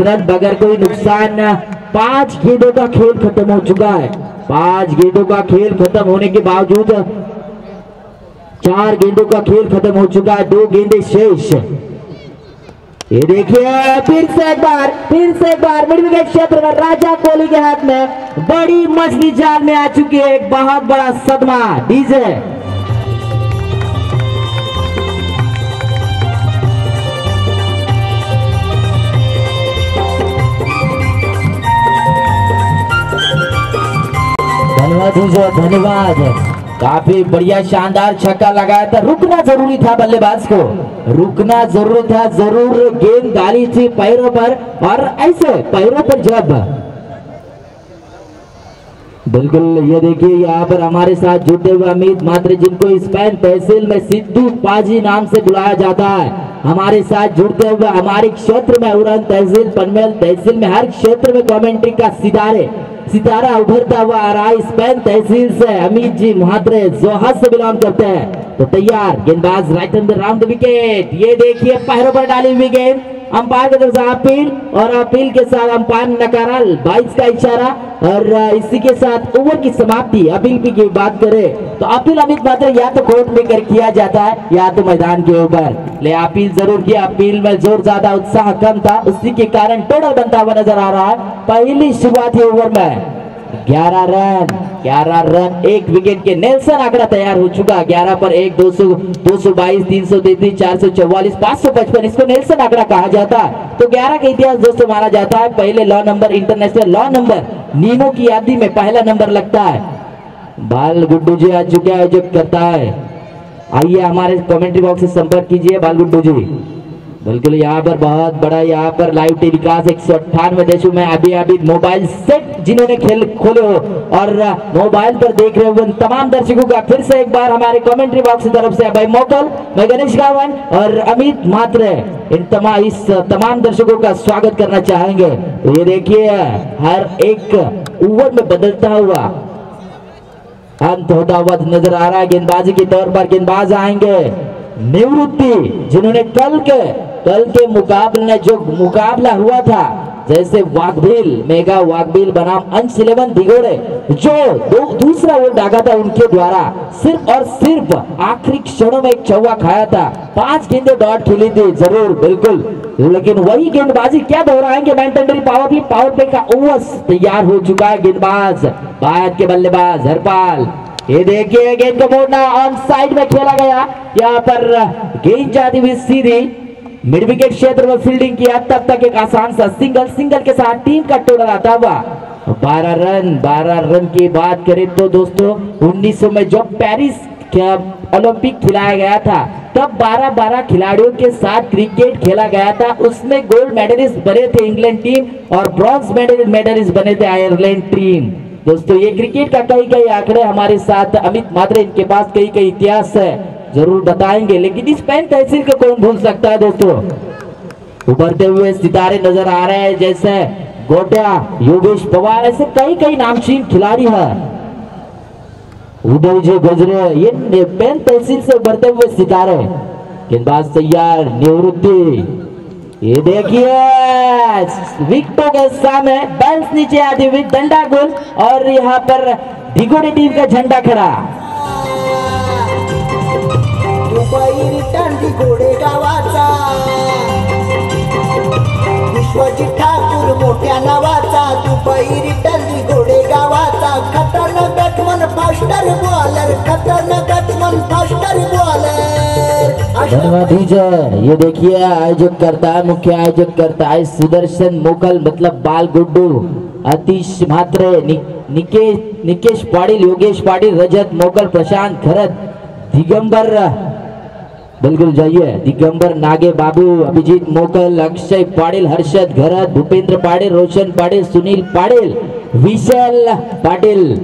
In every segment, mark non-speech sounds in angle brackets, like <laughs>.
Run बगैर कोई नुकसान पाँच गेंदों का खेल खत्म हो चुका है। पाँच गेंदों का खेल खत्म होने के बावजूद चार गेंदों का खेल खत्म हो चुका है। दो गेंदे शेष। ये देखिए, फिर से एक बार, फिर से एक बार मिड विकेट क्षेत्र में राजा कोहली के हाथ में बड़ी मछली जाल में आ चुकी है एक बहुत बड़ा सदमा। डीजे। धन्यवाद धन्यवाद। काफ़ी बढ़िया, शानदार छक्का लगाया था। रुकना ज़रूरी था बल्लेबाज को। रुकना ज़रूरी था, ज़रूर गेंद डाली थी पैरों पर। और ऐसे पैरों पर जब बिल्कुल ये देखिए, यहाँ पर हमारे साथ जुटे हुए अमित मात्र जिनको स्पेन तहसील में सिद्धू पाजी नाम से बुलाया जाता है। हमारे साथ जुड़ते हुए हमारे क्षेत्र में उड़न तहसील पनमेल तहसील में हर क्षेत्र में कमेंट्री का सितारे, सितारा उभरता हुआ आ रहा है। स्पेन तहसील से अमित जी महात्रे जोहर से बिलोंग करते हैं। तो तैयार, गेंदबाज राइट राउंड विकेट ये देखिए पैरों पर डाली हुई गेंद। अंपायर की तरफ़ से अपील, और अपील के साथ अंपायर नकारा बाईस का इशारा, और इसी के साथ ओवर की समाप्ति, अपील की बात करें तो अपील अमित मात्र या तो कोर्ट में कर किया जाता है, या तो मैदान के ऊपर। ले, अपील ज़रूर किया, अपील में ज़ोर ज़्यादा उत्साह कम था, उसी के कारण टोटल बनता हुआ नज़र आ रहा है, पहली शुरुआती ओवर में। 11 रन 11 रन, एक विकेट के नेल्सन आंकड़ा तैयार हो चुका 11 पर एक, दो सौ दो सौ बाईस, तीन सौ तैतीस, चार सौ चौवालीस, पाँच सौ पचपन, इसको नेल्सन आंकड़ा कहा जाता है। तो 11 का इतिहास दोस्तों माना जाता है, पहले law number international law number नियमों की यादी में पहला नंबर लगता है। बाल गुड्डू जी आज चुके आयोजक करता है। आइए हमारे कमेंट्री बॉक्स से संपर्क कीजिए, बाल गुड्डू जी। बिल्कुल यहाँ पर बहुत बड़ा यहाँ पर लाइव टेलीकास्ट एक सौ अट्ठानवे देशों में अभी अभी मोबाइल सेट जिन्होंने खेल खोले हो और मोबाइल पर देख रहे हो तमाम दर्शकों का फिर से एक बार हमारे कमेंट्री बॉक्स की तरफ़ से भाई मोकल, मैं गणेश गावन और अमित मात्र, इन तमाम इस तमाम दर्शकों का स्वागत करना चाहेंगे। ये देखिए, हर एक ओवर में बदलता हुआ, अंत होता हुआ नज़र आ रहा है गेंदबाजी के तौर पर, गेंदबाज आएँगे। निवृत्ति जिन्होंने कल के कल के मुकाबले जो मुकाबला हुआ था, जैसे वाघबील, मेगा वाघबील बनाम अंश इलेवन दिगोड़े जो दो, दूसरा वो डागा था उनके द्वारा, सिर्फ़ और सिर्फ़ आखिरी क्षणों में एक चौवा खाया था। पाँच गेंदे डॉट खेली थी, ज़रूर, बिल्कुल। लेकिन वही गेंदबाजी क्या दोहराएँगे मैंटेनरी पावर भी पावर प्ले का ओवर्स तैयार हो चुका है गेंदबाज। भारत के बल्लेबाज हरपाल। ये देखिए गेंद को मोड़ना ऑन साइड में खेला गया। यहाँ पर, गेंद जाती हुई सीधी। मिड विकेट क्षेत्र में फील्डिंग किया, तब तक एक आसान सा सिंगल सिंगल के साथ टीम का टोटल आता हुआ। बारह रन बारह रन की बात करें तो दोस्तों 1900 में जो पेरिस ओलंपिक खिलाया गया था, तब 12 12 खिलाड़ियों के साथ क्रिकेट खेला गया था। उसमें गोल्ड मेडलिस्ट बने थे इंग्लैंड टीम और ब्रॉन्ज मेडलिस्ट बने थे आयरलैंड टीम दोस्तों, ये क्रिकेट का कई कई आंकड़े हमारे साथ, अमित मात्रे इनके पास कई कई इतिहास है। ज़रूर बताएँगे, लेकिन इस पेन तहसील को कौन भूल सकता है दोस्तों? उभरते हुए सितारे नज़र आ रहे हैं, जैसे गोटिया योगेश पवार, ऐसे कई कई नामचीन खिलाड़ी है। उदय जी गजरे, ये पेन तहसील से उभरते हुए सितारे। गेंदबाज तैयार, निवृत्ति। ये देखिए, विकेटों के सामने बैल्स नीचे आती हुई डंडा गोल, और यहाँ पर ढिगोड़ी टीम का झंडा खड़ा। घोडे गावाचा. विश्वजित ठाकूर मोठ्या नावाचा. रिटर्न घोडे गावाचा. फास्टर बॉलर फास्टर बॉलर धन्यवाद ये देखिए आयोजक करता है मुख्य आयोजक करता है सुदर्शन मोकल मतलब बाल गुड्डू अतीश म्हात्रे नि, निकेश निकेश पाटिल योगेश पाटिल रजत मोकल प्रशांत खरत दिगंबर बिल्कुल जाइए। दिगंबर, नागे, बाबू, अभिजीत, मोकल, अक्षय पाटिल, हर्षद, घरत, भूपेंद्र पाटिल, रोशन पाटिल, सुनील पाटिल, विशाल पाटिल,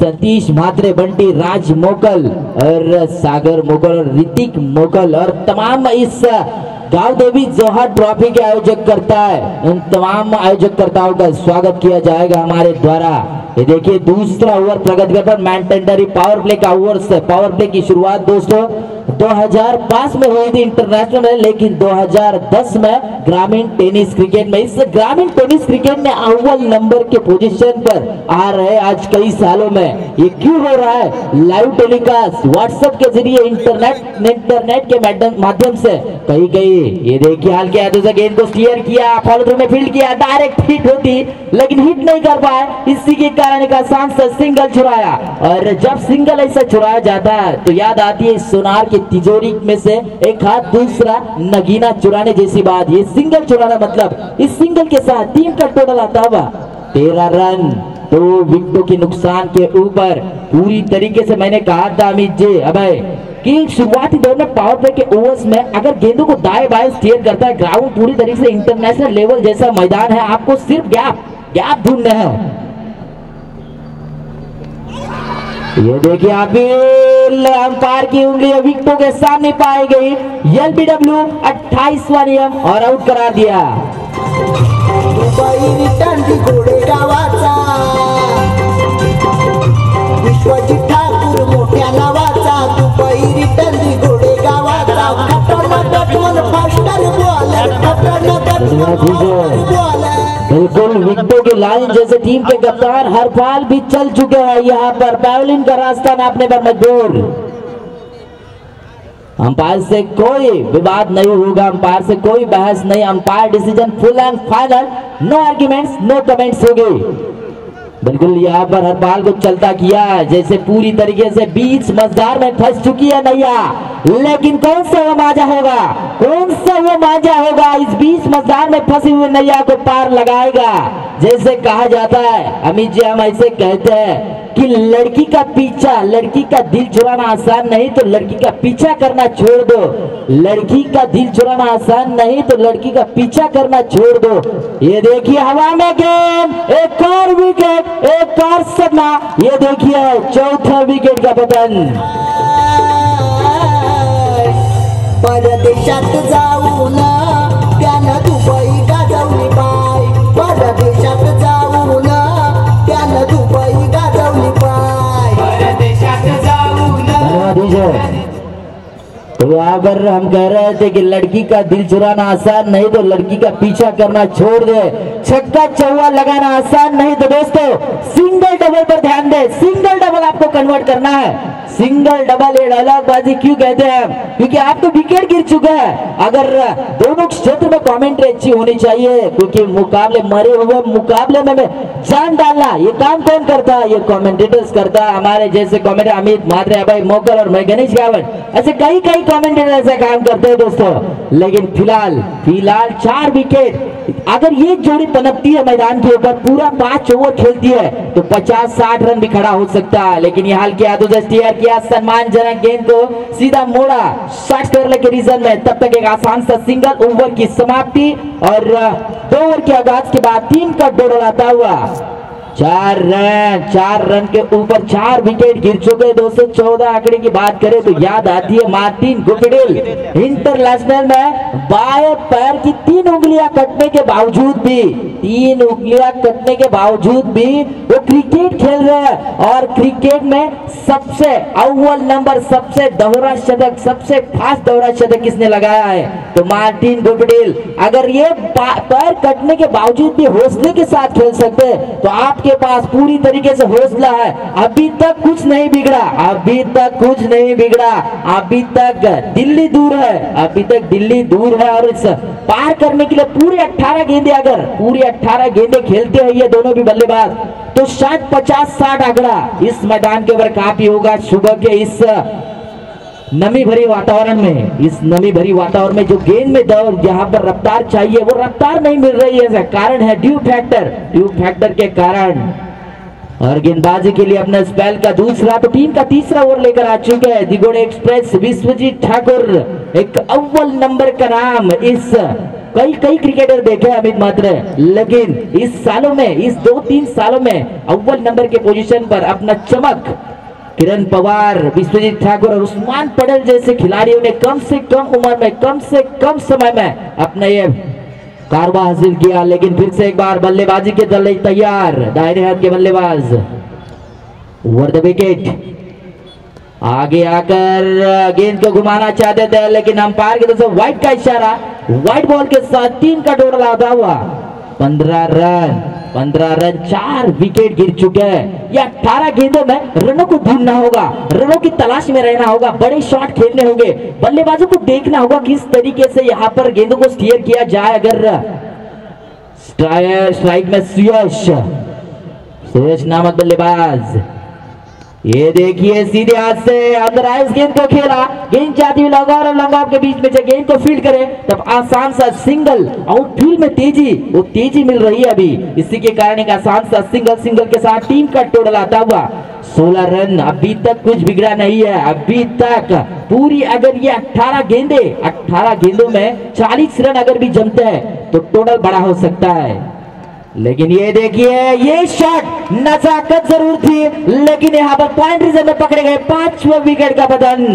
सतीश मात्रे, बंटी, राज मोकल, और सागर मोकल, और ऋतिक मोकल, और तमाम इस गाँव देवी जोहर ट्रॉफी के आयोजक करता है। उन तमाम आयोजकर्ताओं का स्वागत किया जाएगा हमारे द्वारा। ये देखिए, दूसरा ओवर प्रगति पर मैंटेंडरी पावर प्ले का ओवर से पावर प्ले की शुरुआत दोस्तों 2005 में हुई थी इंटरनेशनल में, लेकिन 2010 में ग्रामीण टेनिस क्रिकेट में, इस ग्रामीण टेनिस क्रिकेट में अव्वल नंबर के पोजीशन पर आ रहे आज कई सालों में। ये क्यों हो रहा है? लाइव टेलीकास्ट व्हाट्सएप के ज़रिए इंटरनेट इंटरनेट के माध्यम से कहीं कहीं ये देखिए हाल के दूसरे गेंद को स्टीयर किया फॉलो थ्रू में फ़ील्ड किया डायरेक्ट हिट होती, लेकिन हिट नहीं कर पाए, इसी के कारण एक आसान से सिंगल छुड़ाया, और जब सिंगल ऐसा छुड़ाया जाता है तो याद आती है सोनार की तिजोरी में से एक हाथ दूसरा नगीना चुराने जैसी बात, ये सिंगल चुराना मतलब इस सिंगल के साथ टीम का टोटल आता हुआ, तेरह रन, दो विकेटों के नुकसान के ऊपर, पूरी तरीके से मैंने कहा था, अमित जी, अभय कि शुरुआती दौर में पावर प्ले के ओवर्स में अगर गेंदों को दाएँ बाएँ स्टीयर करता है ग्राउंड पूरी तरीके से इंटरनेशनल लेवल जैसा मैदान है, आपको सिर्फ़ गैप गैप ढूंढना है। ये देखिए अभी अंपायर की उंगली विकेटों के सामने पाई गई। एलबीडब्ल्यू 28वां नियम और आउट करा दिया। रिटर्न घोडे गावाचा बिल्कुल विकेटों के लाइन जैसे टीम के कप्तान हरपाल भी चल चुके हैं यहाँ पर। पैवलिन का रास्ता नापने पर मजबूर। अंपायर से कोई विवाद नहीं होगा। अंपायर से कोई बहस नहीं। Umpire decision full and final. No arguments, no comments होगी। बिल्कुल यहाँ पर हरपाल को चलता किया है। जैसे पूरी तरीके से बीच मजदार में फंस चुकी है नैया। लेकिन कौन सा वो माजा होगा? कौन सा वो माजा होगा इस बीच मजदार में फंसे हुए नैया को पार लगाएगा? जैसे कहा जाता है अमित जी हम ऐसे कहते हैं कि लड़की का पीछा, लड़की का दिल चुराना आसान नहीं तो लड़की का पीछा करना छोड़ दो। लड़की का दिल चुराना आसान नहीं तो लड़की का पीछा करना छोड़ दो। ये देखिए हवा में गेंद, एक और विकेट एक और सदमा ये देखिए चौथा विकेट का पतन। परदेशात जाऊन त्यानं दुबई गाजवली पाय परदेशात जाऊन धन्यवाद दीजिए तो पर हम कह रहे थे कि लड़की का दिल चुराना आसान नहीं तो लड़की का पीछा करना छोड़ दे। छक्का चौवा लगाना आसान नहीं तो दोस्तों सिंगल डबल पर ध्यान दे। सिंगल डबल आपको कन्वर्ट करना है। सिंगल डबल ये डायलॉग बाजी क्यों कहते हैं? क्योंकि आपको विकेट गिर चुका है। अगर दोनों क्षेत्र में कमेंट्री अच्छी होनी चाहिए क्योंकि मुकाबले मरे हुए मुकाबले में, जान डालना ये काम कौन करता है? ये कमेंटेटर्स करता है। हमारे जैसे कमेंटर अमित मात्रे भाई मोकल और मैं गणेश गावट। ऐसे कई कई कमेंटेटर ऐसे काम करते हैं दोस्तों। लेकिन फ़िलहाल फ़िलहाल चार विकेट अगर ये जोड़ी पनपती है मैदान के ऊपर, पूरा पाँच ओवर खेलती है तो 50-60 रन भी खड़ा हो सकता है। लेकिन ये हाल किया तो स्टीयर किया सम्मानजनक गेंद को सीधा मोड़ा, शॉट करने के रीजन में तब तक एक आसान सा सिंगल ओवर की समाप्ति और, दो ओवर के आगाज़ के बाद तीन का डोडल आता हुआ चार रन चार रन के ऊपर चार विकेट गिर चुके दो सौ चौदह आंकड़े की बात करें तो याद आती है मार्टिन गुपिडिल इंटरनेशनल में बाएँ पैर की तीन उंगलियाँ कटने के बावजूद भी, तीन उंगलियाँ कटने के बावजूद भी वो क्रिकेट खेल रहे हैं। और क्रिकेट में सबसे अव्वल नंबर, सबसे दोहरा शतक, सबसे फास्ट दोहरा शतक किसने लगाया है? तो मार्टिन गुपडिल अगर ये पैर कटने के बावजूद भी हौसले के साथ खेल सकते तो आपके पास पूरी तरीके से हौसला है। अभी तक कुछ नहीं बिगड़ा। अभी तक कुछ नहीं बिगड़ा। अभी तक दिल्ली दूर है। अभी तक दिल्ली दूर है और इस पार करने के लिए पूरे 18 गेंदे अगर, पूरे 18 गेंदे खेलते हैं ये दोनों भी बल्लेबाज तो शायद 50-60 आंकड़ा इस मैदान के ऊपर काफ़ी होगा। सुबह के इस नमी भरी वातावरण में, इस नमी भरी वातावरण में जो गेंद में दौड़ यहाँ पर रफ्तार चाहिए, वो रफ्तार नहीं मिल रही है। कारण है ड्यू फैक्टर। ड्यू फैक्टर के कारण और गेंदबाजी के लिए अपना स्पेल का दूसरा तो टीम का तीसरा ओवर लेकर आ चुके हैं। दिगोड़े एक्सप्रेस, विश्वजीत ठाकुर, एक अव्वल नंबर का नाम इस, कई कई क्रिकेटर देखे अमित मात्र। लेकिन इस सालों में, इस दो तीन सालों में अव्वल नंबर के पोजीशन पर अपना चमक किरण पवार, विश्वजीत ठाकुर और उस्मान पटेल जैसे खिलाड़ियों ने कम से कम उम्र में, कम से कम समय में अपना ये कारवा हासिल किया। लेकिन फिर से एक बार बल्लेबाजी के दल तैयार। दायरे हाथ के बल्लेबाज, ओवर द विकेट। आगे आकर गेंद को घुमाना चाहते थे, लेकिन अंपायर की तरफ़ से व्हाइट का इशारा व्हाइट बॉल के साथ तीन का टोटल आता हुआ। पंद्रह रन। पंद्रह रन, चार विकेट गिर चुके हैं। या अठारह गेंदों में रनों को ढूंढना होगा, रनों की तलाश में रहना होगा, बड़े शॉट खेलने होंगे। बल्लेबाजों को देखना होगा किस तरीके से यहाँ पर गेंदों को स्टीयर किया जाए अगर। स्ट्राइक में सुयश। सुयश नामक बल्लेबाज। ये देखिए सीधे हाथ से अंदर आए गेंद को खेला। गेंद जाती हुई लॉन्ग और लॉन्ग के बीच में जब गेंद को फ़ील्ड करे, तब आसान सा सिंगल आउटफील्ड में तेज़ी, वो तेज़ी मिल रही है अभी। इसी के कारण एक आसान सा सिंगल सिंगल के साथ टीम का टोटल आता हुआ। 16 रन, अभी तक कुछ बिगड़ा नहीं है, अभी तक। पूरी अगर ये 18 गेंदे 18 गेंदों में 40 रन अगर भी जमते हैं तो टोटल बड़ा हो सकता है। लेकिन ये देखिए ये शॉट नजाकत ज़रूर थी लेकिन यहाँ पर पॉइंट रिज़र्व में पकड़े गए पांचवा विकेट का बदन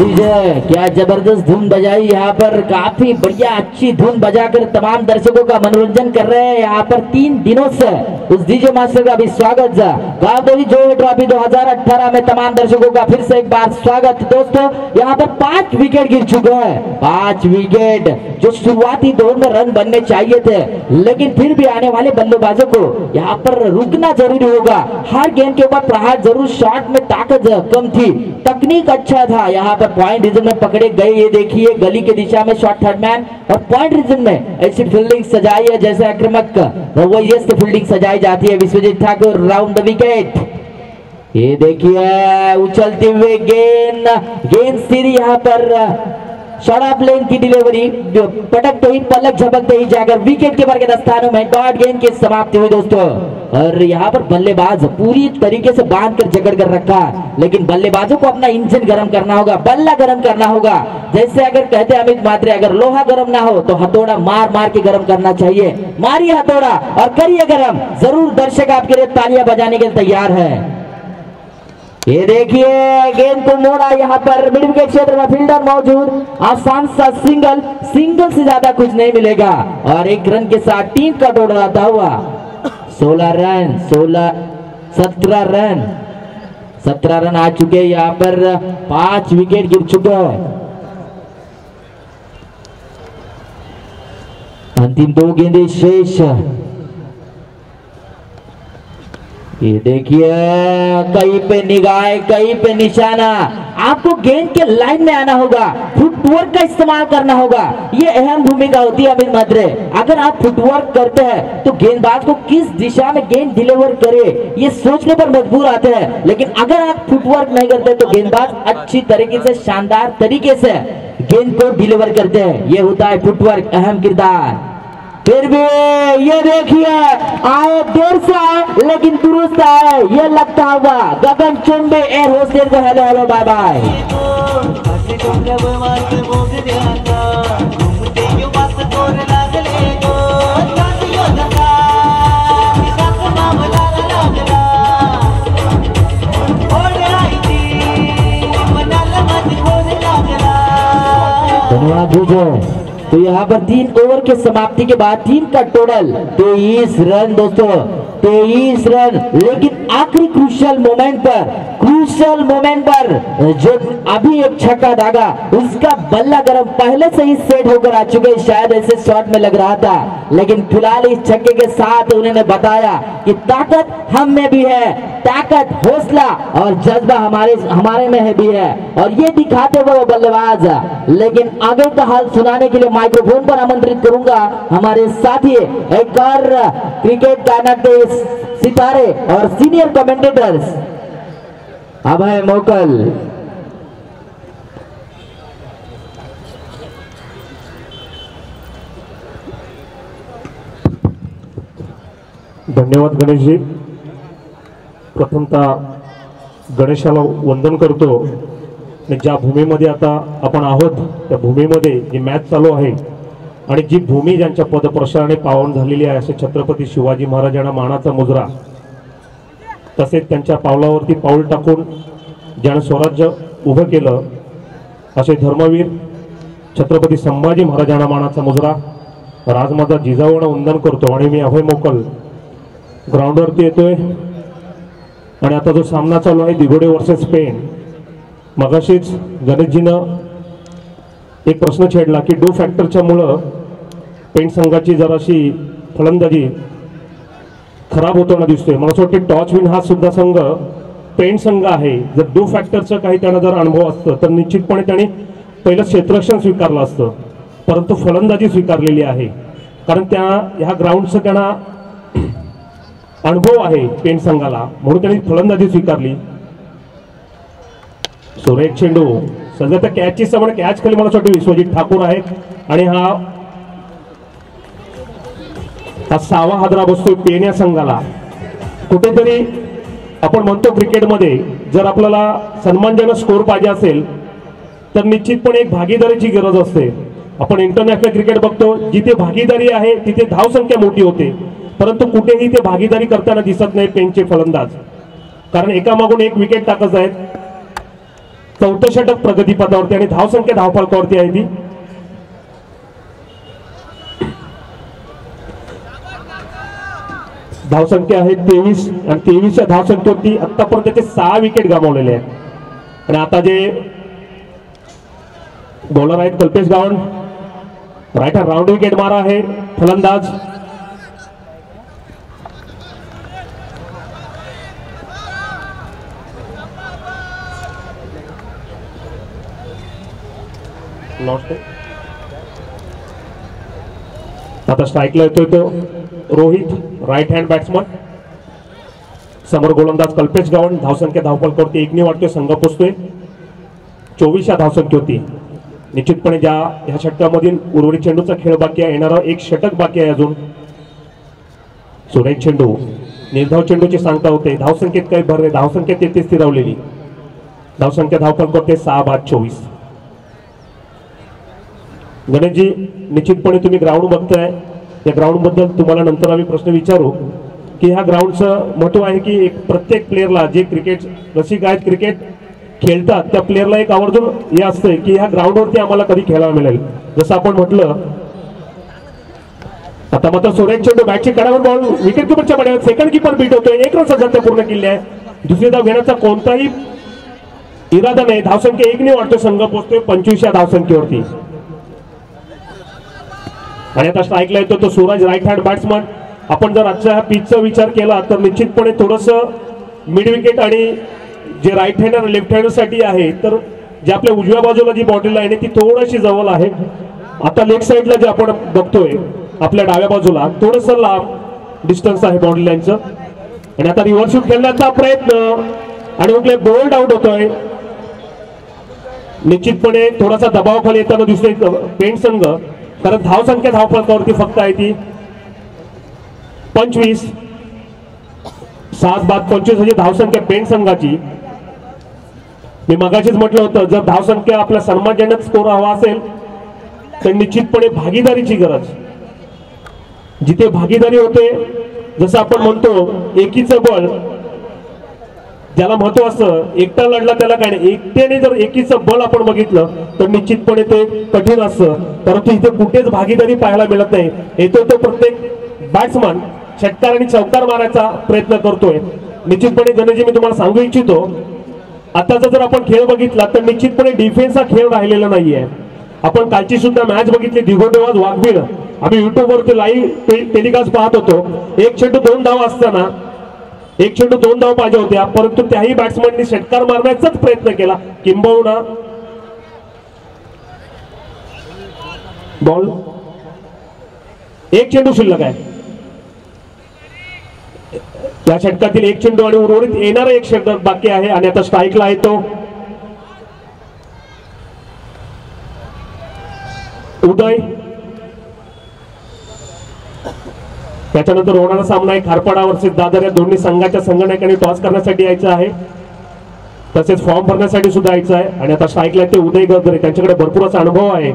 क्या ज़बरदस्त धुन बजाई यहाँ पर? काफ़ी बढ़िया, अच्छी धुन बजाकर तमाम दर्शकों का मनोरंजन कर रहे हैं यहाँ पर तीन दिनों से। उस डीजे मास्टर का भी स्वागत। देवी जो ट्रॉफी 2018 में तमाम दर्शकों का फिर से एक बार स्वागत। दोस्तों, यहाँ पर पाँच विकेट गिर चुके हैं। पाँच विकेट जो शुरुआती दौर में रन बनने चाहिए थे। लेकिन फिर भी आने वाले बल्लेबाजों को यहाँ पर रुकना ज़रूरी होगा। हर गेंद के ऊपर प्रहार ज़रूर, शॉट में ताकत कम थी। तकनीक अच्छा था यहाँ पर। पॉइंट रीजन में पकड़े गए, ये देखिए, गली के दिशा में शॉट थर्ड मैन और पॉइंट रीजन में ऐसी फील्डिंग सजाई है जैसे आक्रमक रवैये फील्डिंग सजाई जाती है Vishwajit Thakur round the wicket ये देखिए, उछलती हुए गेंद गेंद सीरी यहाँ पर शॉर्ट प्लेन की डिलीवरी पटकते ही पलक झपकते ही जाकर विकेट के के स्थानों में डॉट गेंद की समाप्ति हुई दोस्तों। और यहाँ पर बल्लेबाज पूरी तरीके से बाँध कर जकड़ कर रखा लेकिन बल्लेबाजों को अपना इंजन गर्म करना होगा, बल्ला गर्म करना होगा। जैसे अगर कहते अमित मात्रे, अगर लोहा गर्म ना हो तो हथौड़ा मार मार के गर्म करना चाहिए। मारिए हथौड़ा और करिए गर्म। ज़रूर दर्शक आपके लिए तालियाँ बजाने के लिए तैयार है। ये देखिए गेंद को मोड़ा यहाँ पर मिड विकेट क्षेत्र में फील्डर मौजूद। आसान सा सिंगल सिंगल से ज़्यादा कुछ नहीं मिलेगा। और एक रन के साथ टीम का टोटल आता हुआ। 16 रन 16 17 रन 17 रन आ चुके हैं यहाँ पर। पाँच विकेट गिर चुके हैं। अंतिम दो गेंदे शेष। ये देखिए, कहीं पे निगाह, कहीं पे निशाना। आपको गेंद के लाइन में आना होगा, फुटवर्क का इस्तेमाल करना होगा। ये अहम भूमिका होती है अमित मात्रे अगर आप फुटवर्क करते हैं तो गेंदबाज को किस दिशा में गेंद डिलीवर करे, ये सोचने पर मजबूर आते हैं। लेकिन अगर आप फुटवर्क नहीं करते तो गेंदबाज अच्छी तरीके से, शानदार तरीके से गेंद को डिलीवर करते हैं। ये होता है फुटवर्क, अहम किरदार। फिर भी ये देखिए, आए देर से आए, लेकिन दुरुस्त आए, ये लगता होगा, गगन चुंबे एयर होस्टेल को हेलो हेलो बाय बाय धन्यवाद दीजिए। तो यहाँ पर तीन ओवर के समाप्ति के बाद टीम का टोटल तेईस रन दोस्तों, तेईस रन। लेकिन आखिरी क्रुशियल मोमेंट पर क्रूशियल मोमेंट पर, जो अभी एक छक्का दागा, उसका बल्ला गरम पहले से ही सेट होकर आ चुके, शायद ऐसे शॉट में लग रहा था। लेकिन फ़िलहाल इस छक्के के साथ उन्होंने बताया कि ताकत हम में भी है, ताकत, हौसला और जज्बा हमारे हमारे में है भी है। और ये दिखाते हुए बल्लेबाज, लेकिन आगे का हाल सुनाने के लिए माइक्रोफोन पर आमंत्रित करूँगा हमारे साथी, एक और क्रिकेट का सितारे और सीनियर कमेंटेटर्स अभय मोकल. धन्यवाद गणेशजी. प्रथमतः गणेशाला वंदन करतो. ज्या भूमीमध्ये आता आपण आहोत त्या भूमीमध्ये जी मॅच चालू आहे आणि जी भूमी ज्यांच्या पदप्रशाने पावन झालेली आहे असे छत्रपती शिवाजी महाराजांना मानाचा मुजरा तसेच त्यांच्या पावलावरती पाऊल टाकून ज्यानं स्वराज्य उभं केलं असे धर्मवीर छत्रपती संभाजी महाराजांना मानाचा मुजरा. राजमाता जिजाऊनं वंदन करतो आणि मी अभय मोकल. ग्राउंडवरती येतोय. आणि आता जो सामना चालू आहे दिघोडे वर्सेस स्पेन मगाशीच गणेशजीनं एक प्रश्न छेडला की डो फॅक्टरच्या मुळं पेन संघाची जराशी फलंदाजी खराब होताना दिसतोय. मला असं वाटतं टॉच विन हा सुद्धा संघ पेंट संघ आहे. जर दो फॅक्टरचं काही त्यांना जर अनुभव असतं तर निश्चितपणे त्यांनी पहिलं क्षेत्ररक्षण स्वीकारलं असतं. परंतु फलंदाजी स्वीकारलेली आहे. कारण त्या ह्या ग्राउंडचं त्यांना अनुभव आहे पेंट संघाला. म्हणून त्यांनी फलंदाजी स्वीकारली. सुरेख चेंडू. सध्या त्या कॅचची समान कॅच खाली मला असं वाटतं विश्वजित ठाकूर आहेत. आणि हा हा सहावा हादरा बसतोय पेन या संघाला. कुठेतरी आपण म्हणतो क्रिकेटमध्ये जर आपल्याला सन्मानजनक स्कोर पाहिजे असेल तर निश्चितपणे एक भागीदारीची गरज असते. आपण इंटरनॅशनल क्रिकेट बघतो जिथे भागीदारी आहे तिथे धावसंख्या मोठी होते. परंतु कुठेही ते भागीदारी करताना दिसत नाही पेनचे फलंदाज. कारण एकामागून एक विकेट टाकत आहेत. चौथं षटक प्रगतीपथावरती आणि धावसंख्या धावफलकावरती आहे ती. धावसंख्या आहे तेवीस, आणि तेवीसच्या धावसंख्येवरती आतापर्यंत त्याचे सहा विकेट गमावलेले आहेत. आणि आता जे बॉलर आहेत, Kalpesh Gavan right round wicket मारा आहे, फलंदाज. Lost आता स्ट्राईकला येतोय तो रोहित राईट हँड बॅट्समन समोर गोलंदाज कल्पेश गावण धावसंख्या धावपलकावरती एकने वाटतोय संघ पोचतोय. चोवीस या धावसंख्या होती निश्चितपणे ज्या ह्या षटकामधील उर्वरित चेंडूचा खेळ बाकी आहे येणारा एक षटक बाकी आहे अजून. सुरेश चेंडू निर्धाव चेंडूची सांगता होते धावसंख्येत काही भर नाही धावसंख्या तेहतीस स्थिरावलेली धावसंख्या धावपलकावरती सहा बाद चोवीस. गणेशजी निश्चितपणे तुम्ही ग्राउंड बघताय. या ग्राउंडबद्दल तुम्हाला नंतर आम्ही प्रश्न विचारू. की ह्या ग्राउंडचं महत्त्व आहे की एक प्रत्येक प्लेअरला जे क्रिकेट रसिक आहेत क्रिकेट खेळतात त्या प्लेअरला एक आवर्जून हे असतंय की ह्या ग्राउंडवरती आम्हाला कधी खेळायला मिळेल. जसं आपण म्हटलं आता मात्र सुरेश चेंडू बॅटची कडावर बॉल. विकेट किपरच्या पड्यावर सेकंड किपर बीट होतोय. एक रन सध्या पूर्ण केले आहे. दुसरी धाव घेण्याचा कोणताही इरादा नाही. धावसंख्या एकने वाटतो संघ पोहोचतोय पंचवीस या धावसंख्येवरती. आणि आता स्ट्राईकला येतो तो सूरज राईट हँड बॅट्समन आपण जर आजच्या ह्या पिचचा विचार केला तर निश्चितपणे थोडंसं मिड विकेट आणि जे राईट हँडर लेफ्ट हँडरसाठी आहे तर जे आपल्या उजव्या बाजूला जी बॉडी लाईन आहे ती थोडीशी जवळ आहे. आता लेफ्ट साईडला जे आपण बघतोय आपल्या डाव्या बाजूला थोडंसं लांब डिस्टन्स आहे बॉडी लाईनचं आणि आता रिव्हर्स शूट खेळण्याचा प्रयत्न आणि मग बोल्ड आउट होतोय. निश्चितपणे थोडासा दबाव खाली येताना दिसतोय पेंट संघ. कारण धावसंख्या धावपळतावरती धावफलकावरती फक्त आहे ती. पंचवीस. सात बाद पंचवीस म्हणजे धावसंख्या पेंट संघाची. मी मगाशीच म्हटलं होतं जर धावसंख्या आपला सन्मानजनक स्कोर हवा असेल तर निश्चितपणे भागीदारीची गरज. जिथे भागीदारी होते जसं आपण म्हणतो एकीचं बळ ज्याला महत्त्व असतं एकटा लढला त्याला काय नाही. एकट्याने जर एकीचं बळ आपण बघितलं तर निश्चितपणे ते कठीण असतं. परंतु इथे कुठेच भागीदारी पाहायला मिळत नाही. येतो तो प्रत्येक बॅट्समन षटकार आणि चौकार मारायचा प्रयत्न करतोय. निश्चितपणे गणेशजी मी तुम्हाला सांगू इच्छितो आताचा जर आपण खेळ बघितला तर निश्चितपणे डिफेन्स हा खेळ राहिलेला नाहीये. आपण कालची सुद्धा मॅच बघितली दिगोटेवाज वाघबीड आम्ही युट्यूबवरती लाईव्ह टेलिकास्ट पाहत होतो. एक चेंडू दोन धाव असताना एक चेंडू दोन धाव पाहिजे होत्या परंतु त्याही बॅट्समननी षटकार मारण्याचाच प्रयत्न केला. किंबहुना बॉल एक चेंडू शिल्लक आहे. या षटकातील एक चेंडू आणि उर्वरित येणारा एक षटक बाकी आहे आणि आता स्ट्राईकला आहे तो. उदय. त्याच्यानंतर होणारा सामना आहे. खारपाडा वर्सेस दादर या दोन्ही संघाच्या संगणकाने टॉस करण्यासाठी यायचं आहे. तसेच फॉर्म भरण्यासाठी सुद्धा यायचं आहे. आणि आता स्ट्राईकला ते उदय गदरे त्यांच्याकडे भरपूर असा अनुभव आहे.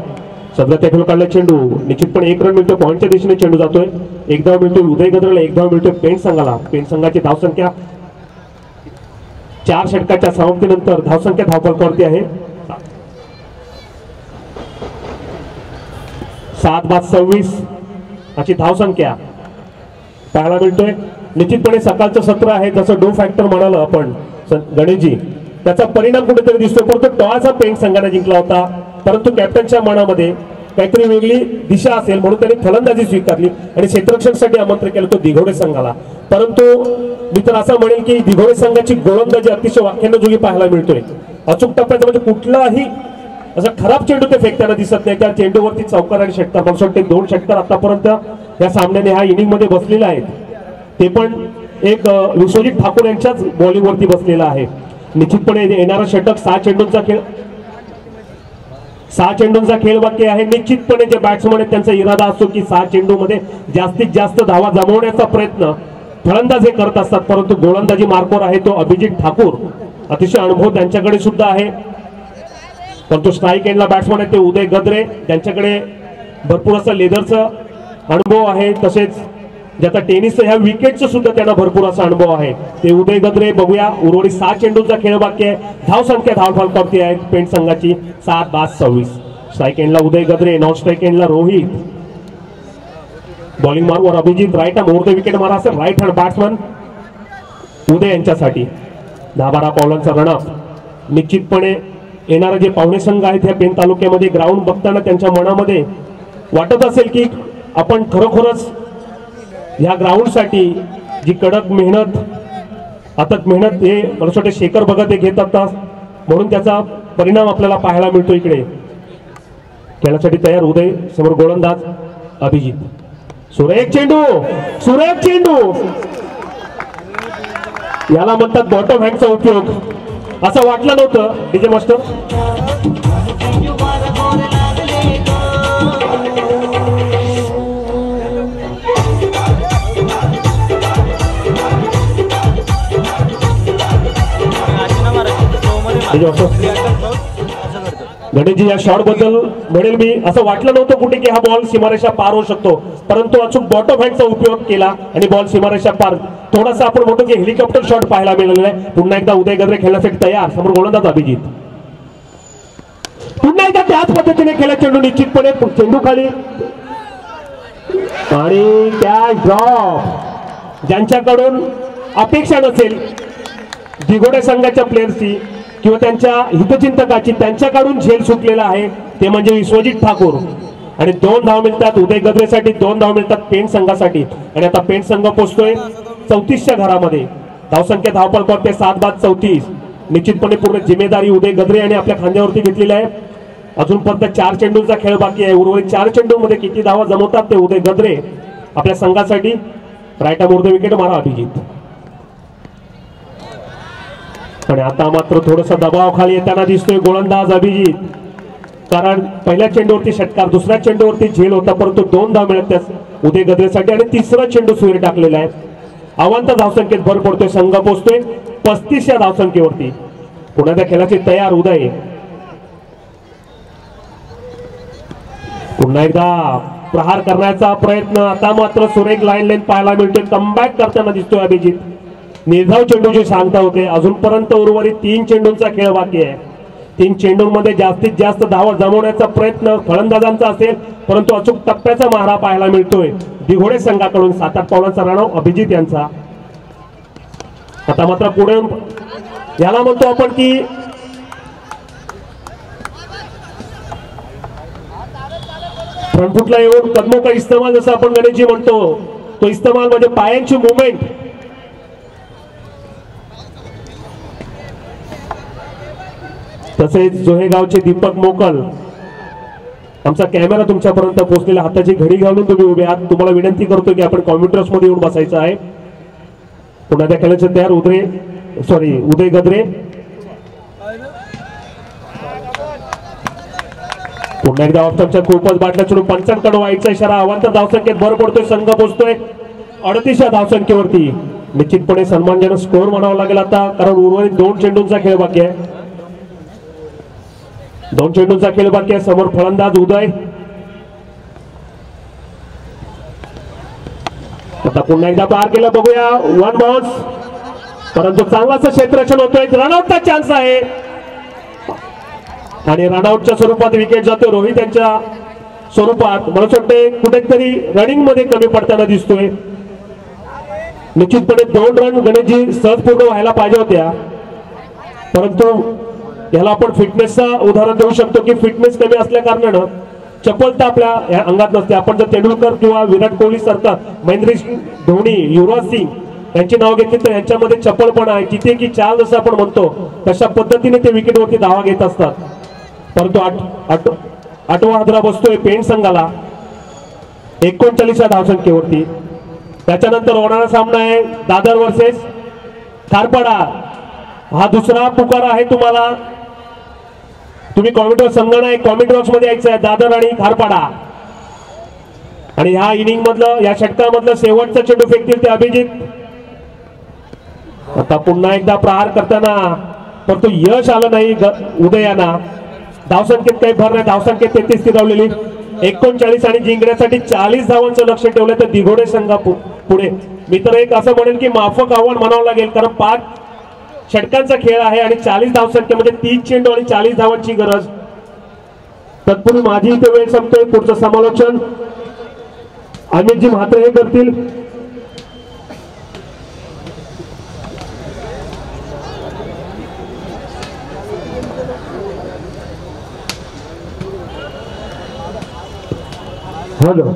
सध्या त्या काढला चेंडू. निश्चितपणे एक रन मिळतो पॉईंटच्या दिशेने चेंडू जातोय. एक धाव मिळतो उदय गद्रेला एक धाव मिळतोय पेंट संघाला. पेंट संघाची धावसंख्या चार षटकाच्या समाप्तीनंतर धावसंख्या धावफलकावरती आहे. सात बाद सव्वीस अशी धावसंख्या पाहायला मिळतोय. निश्चितपणे सकाळचं सत्र आहे जसं डो फॅक्टर म्हणाल आपण. गणेशजी त्याचा परिणाम कुठेतरी दिसतो परंतु टॉळाचा पेंट संघाने जिंकला होता. परंतु कॅप्टनच्या मनामध्ये काहीतरी वेगळी दिशा असेल म्हणून त्यांनी फलंदाजी स्वीकारली आणि क्षेत्ररक्षणसाठी आमंत्रण केलं होतं दिघोडे संघाला. परंतु मी तर असं म्हणेल की दिघोडे संघाची गोलंदाजी अतिशय वाक्यानुजोगी पाहायला मिळतोय. अचूक टप्प्याचा म्हणजे कुठलाही असं खराब चेंडू ते फेकताना दिसत नाही. त्या चेंडूवरती चौकार आणि षटकार. मला वाटतं दोन षटकार आतापर्यंत या सामन्याने ह्या इनिंगमध्ये बसलेले आहेत. ते पण एक विश्वजित ठाकूर यांच्याच बॉलिंगवरती बसलेला आहे. निश्चितपणे येणारा षटक सहा चेंडूंचा खेळ सहा चेंडूंचा खेळ बाकी आहे. निश्चितपणे जे बॅट्समन आहेत त्यांचा इरादा असतो की सहा चेंडूमध्ये जास्तीत जास्त धावा जमवण्याचा प्रयत्न फलंदाज हे करत असतात. परंतु गोलंदाजी मार्कवर आहे तो अभिजित ठाकूर. अतिशय अनुभव त्यांच्याकडे सुद्धा आहे. परंतु स्ट्राईक एंडला बॅट्समन आहेत ते उदय गद्रे. त्यांच्याकडे भरपूर असं लेदरचं अनुभव आहे. तसेच ज्याचा टेनिसचं ह्या विकेटचं सुद्धा त्यांना भरपूर असा अनुभव आहे. ते उदय गद्रे बघूया. उर्वरित सहा चेंडूचा खेळ बाकी आहे. धाव संख्या धाव फलकावरती आहे पेंट संघाची सात बाद सव्वीस. स्ट्राईक एंडला उदय गद्रे नॉन स्ट्राईक एंडला Rohit. Bowling मार्कवर Abhijit. Right hand over the wicket मारा असेल. राईट हँड बॅट्समन उदय यांच्यासाठी. दहा बारा पावलांचा रणअप निश्चितपणे येणारा जे पाहुणे संघ आहेत ह्या पेन तालुक्यामध्ये ग्राउंड बघताना त्यांच्या मनामध्ये वाटत असेल की आपण खरोखरच ह्या ग्राउंडसाठी जी कडक मेहनत अथक मेहनत हे छोटे शेखर भगत हे घेत असतात म्हणून त्याचा परिणाम आपल्याला पाहायला मिळतो इकडे. खेळासाठी तयार उदय समोर गोलंदाज अभिजित. सुरेख चेंडू सुरेख चेंडू! याला म्हणतात बॉटम हँडचा उपयोग. असं वाटलं नव्हतं. DJ master? DJ master? Ganeshji या शॉटबद्दल म्हणेल मी. असं वाटलं नव्हतं कुठे की हा बॉल सीमारेषा पार होऊ शकतो. परंतु अचूक बॉटम हँडचा उपयोग केला आणि बॉल सीमारेषा पार. थोडासा आपण म्हणतो की हेलिकॉप्टर शॉट पाहायला मिळालेला आहे. पुन्हा एकदा उदय गद्रे खेळण्यासाठी तयार. समोर गोलंदाज अभिजित. पुन्हा एकदा त्याच पद्धतीने खेळा चेंडू निश्चितपणे चेंडू खाली. आणि त्या ड्रॉप ज्यांच्याकडून अपेक्षा नसेल दिगोडे संघाच्या प्लेयर्सची किंवा त्यांच्या हितचिंतकाची त्यांच्याकडून झेल सुटलेला आहे ते म्हणजे विश्वजित ठाकूर. आणि दोन धाव मिळतात उदय गद्रेसाठी दोन धाव मिळतात पेंट संघासाठी. आणि आता पेंट संघ पोचतोय चौतीसच्या घरामध्ये. धावसंख्या धावपळ करते सात बाद चौतीस. निश्चितपणे पूर्ण जिम्मेदारी उदय गद्रे यांनी आपल्या खांद्यावरती घेतलेली आहे. अजूनपर्यंत चार चेंडूंचा खेळ बाकी आहे. उर्वरित चार चेंडूमध्ये किती धावा जमवतात ते उदय गद्रे आपल्या संघासाठी रायटा द विकेट मारा अभिजित. आणि आता मात्र थोडंसं दबाव खाली येताना दिसतोय गोलंदाज अभिजित. कारण पहिल्या चेंडूवरती षटकार दुसऱ्या चेंडूवरती झेल होता परंतु दोन धाव मिळत त्यास उदय गद्रेसाठी आणि तिसरा चेंडू सुरे टाकलेला आहे. अवांत धावसंख्येत भर पडतोय संघ पोचतोय पस्तीस या धावसंख्येवरती. पुन्हा त्या खेळाची तयार उदय. पुन्हा एकदा प्रहार करण्याचा प्रयत्न. आता मात्र सुरेख लाईन लाईन पाहायला मिळतोय. कमबॅक करताना दिसतोय अभिजित. निर्धाव चेंडूची सांगता होते. अजूनपर्यंत उर्वरित तीन चेंडूंचा खेळ बाकी आहे. तीन चेंडूंमध्ये जास्तीत जास्त धावा जमवण्याचा प्रयत्न फलंदाजांचा असेल परंतु अचूक टप्प्याचा मारा पाहायला मिळतोय. दिघोडे संघाकडून सात आठ पावलांचा राणव अभिजित यांचा. आता मात्र पुढे याला म्हणतो आपण की फ्रंटफुटला येऊन कदमो का इस्तेमाल जसं आपण गणेशजी म्हणतो तो इस्तेमाल म्हणजे पायांची मुवमेंट. तसेच जोहेगावचे दीपक मोकल. आमचा कॅमेरा तुमच्यापर्यंत पोहोचलेला. हाताची घडी घालून तुम्ही उभे आहात तुम्हाला विनंती करतो की आपण कॉम्प्युटर्समध्ये येऊन बसायचं आहे. पुन्हा त्या खेळाचे तयार. उदरे सॉरी उदय गद्रे. पुन्हा एकदा ऑप्शनच्या खूपच बाटल्या सोडून पंचांकडे व्हायचा इशारा. आव्हान धावसंख्येत भर पडतोय संघ पोहोचतोय अडतीसच्या धावसंख्येवरती. निश्चितपणे सन्मानजनक स्कोअर म्हणावा लागेल आता कारण उर्वरित दोन चेंडूंचा खेळ बाकी आहे. दोन चेंडूंचा खेळ बाकी आहे. समोर फलंदाज उदय. आता पुन्हा एकदा पार केला बघूया. वन बॉन्स परंतु चांगलाच क्षेत्ररक्षण होतोय. रनआउटचा चान्स आहे. आणि रनआउटच्या स्वरूपात विकेट जातो रोहित यांच्या स्वरूपात. मला असं वाटते कुठेतरी रनिंगमध्ये कमी पडताना दिसतोय. निश्चितपणे दोन रन गणेशजी सहज पूर्ण व्हायला पाहिजे होत्या. परंतु याला आपण फिटनेसचा उदाहरण देऊ शकतो की फिटनेस कमी असल्या कारणानं चपलता आपल्या या अंगात नसते. आपण जर तेंडुलकर किंवा विराट कोहली सारखा महेंद्रसिंग धोनी युवराज सिंग यांची नाव घेतली तर यांच्यामध्ये चपलपणा आहे. जिथे की चाल जसं आपण म्हणतो तशा पद्धतीने ते विकेटवरती धावा घेत असतात. परंतु आठ आठ आठवा हादरा बसतोय पेंट संघाला. एकोणचाळीसच्या धावसंख्येवरती. त्याच्यानंतर होणारा सामना आहे दादर वर्सेस खारपाडा. हा दुसरा पुकार आहे तुम्हाला. तुम्ही कॉमेंट बॉक्स संघ कॉमेंट बॉक्समध्ये यायचं आहे. दादर आणि खारपाडा. आणि ह्या इनिंग मधलं या षटकामधलं शेवटचं चेंडू फेकतील ते अभिजित. आता पुन्हा एकदा प्रहार करताना परंतु यश आलं नाही उदयाना धावसंख्येत काही भर नाही धावसंख्येत तेहतीस स्थिरावलेली एकोणचाळीस आणि जिंकण्यासाठी चाळीस धावांचं लक्ष ठेवलं तर दिघोडे संघा पुढे. मी तर एक असं म्हणेन की माफक आव्हान म्हणावं लागेल कारण पाच षटकांचा खेळ आहे आणि चाळीस धावसंख्या म्हणजे तीस चेंडू आणि चाळीस धावांची गरज. तत्पूर्वी माझी इथे वेळ संपतोय. पुढचं समालोचन. अमितजी म्हात्रे हे करतील. हेलो.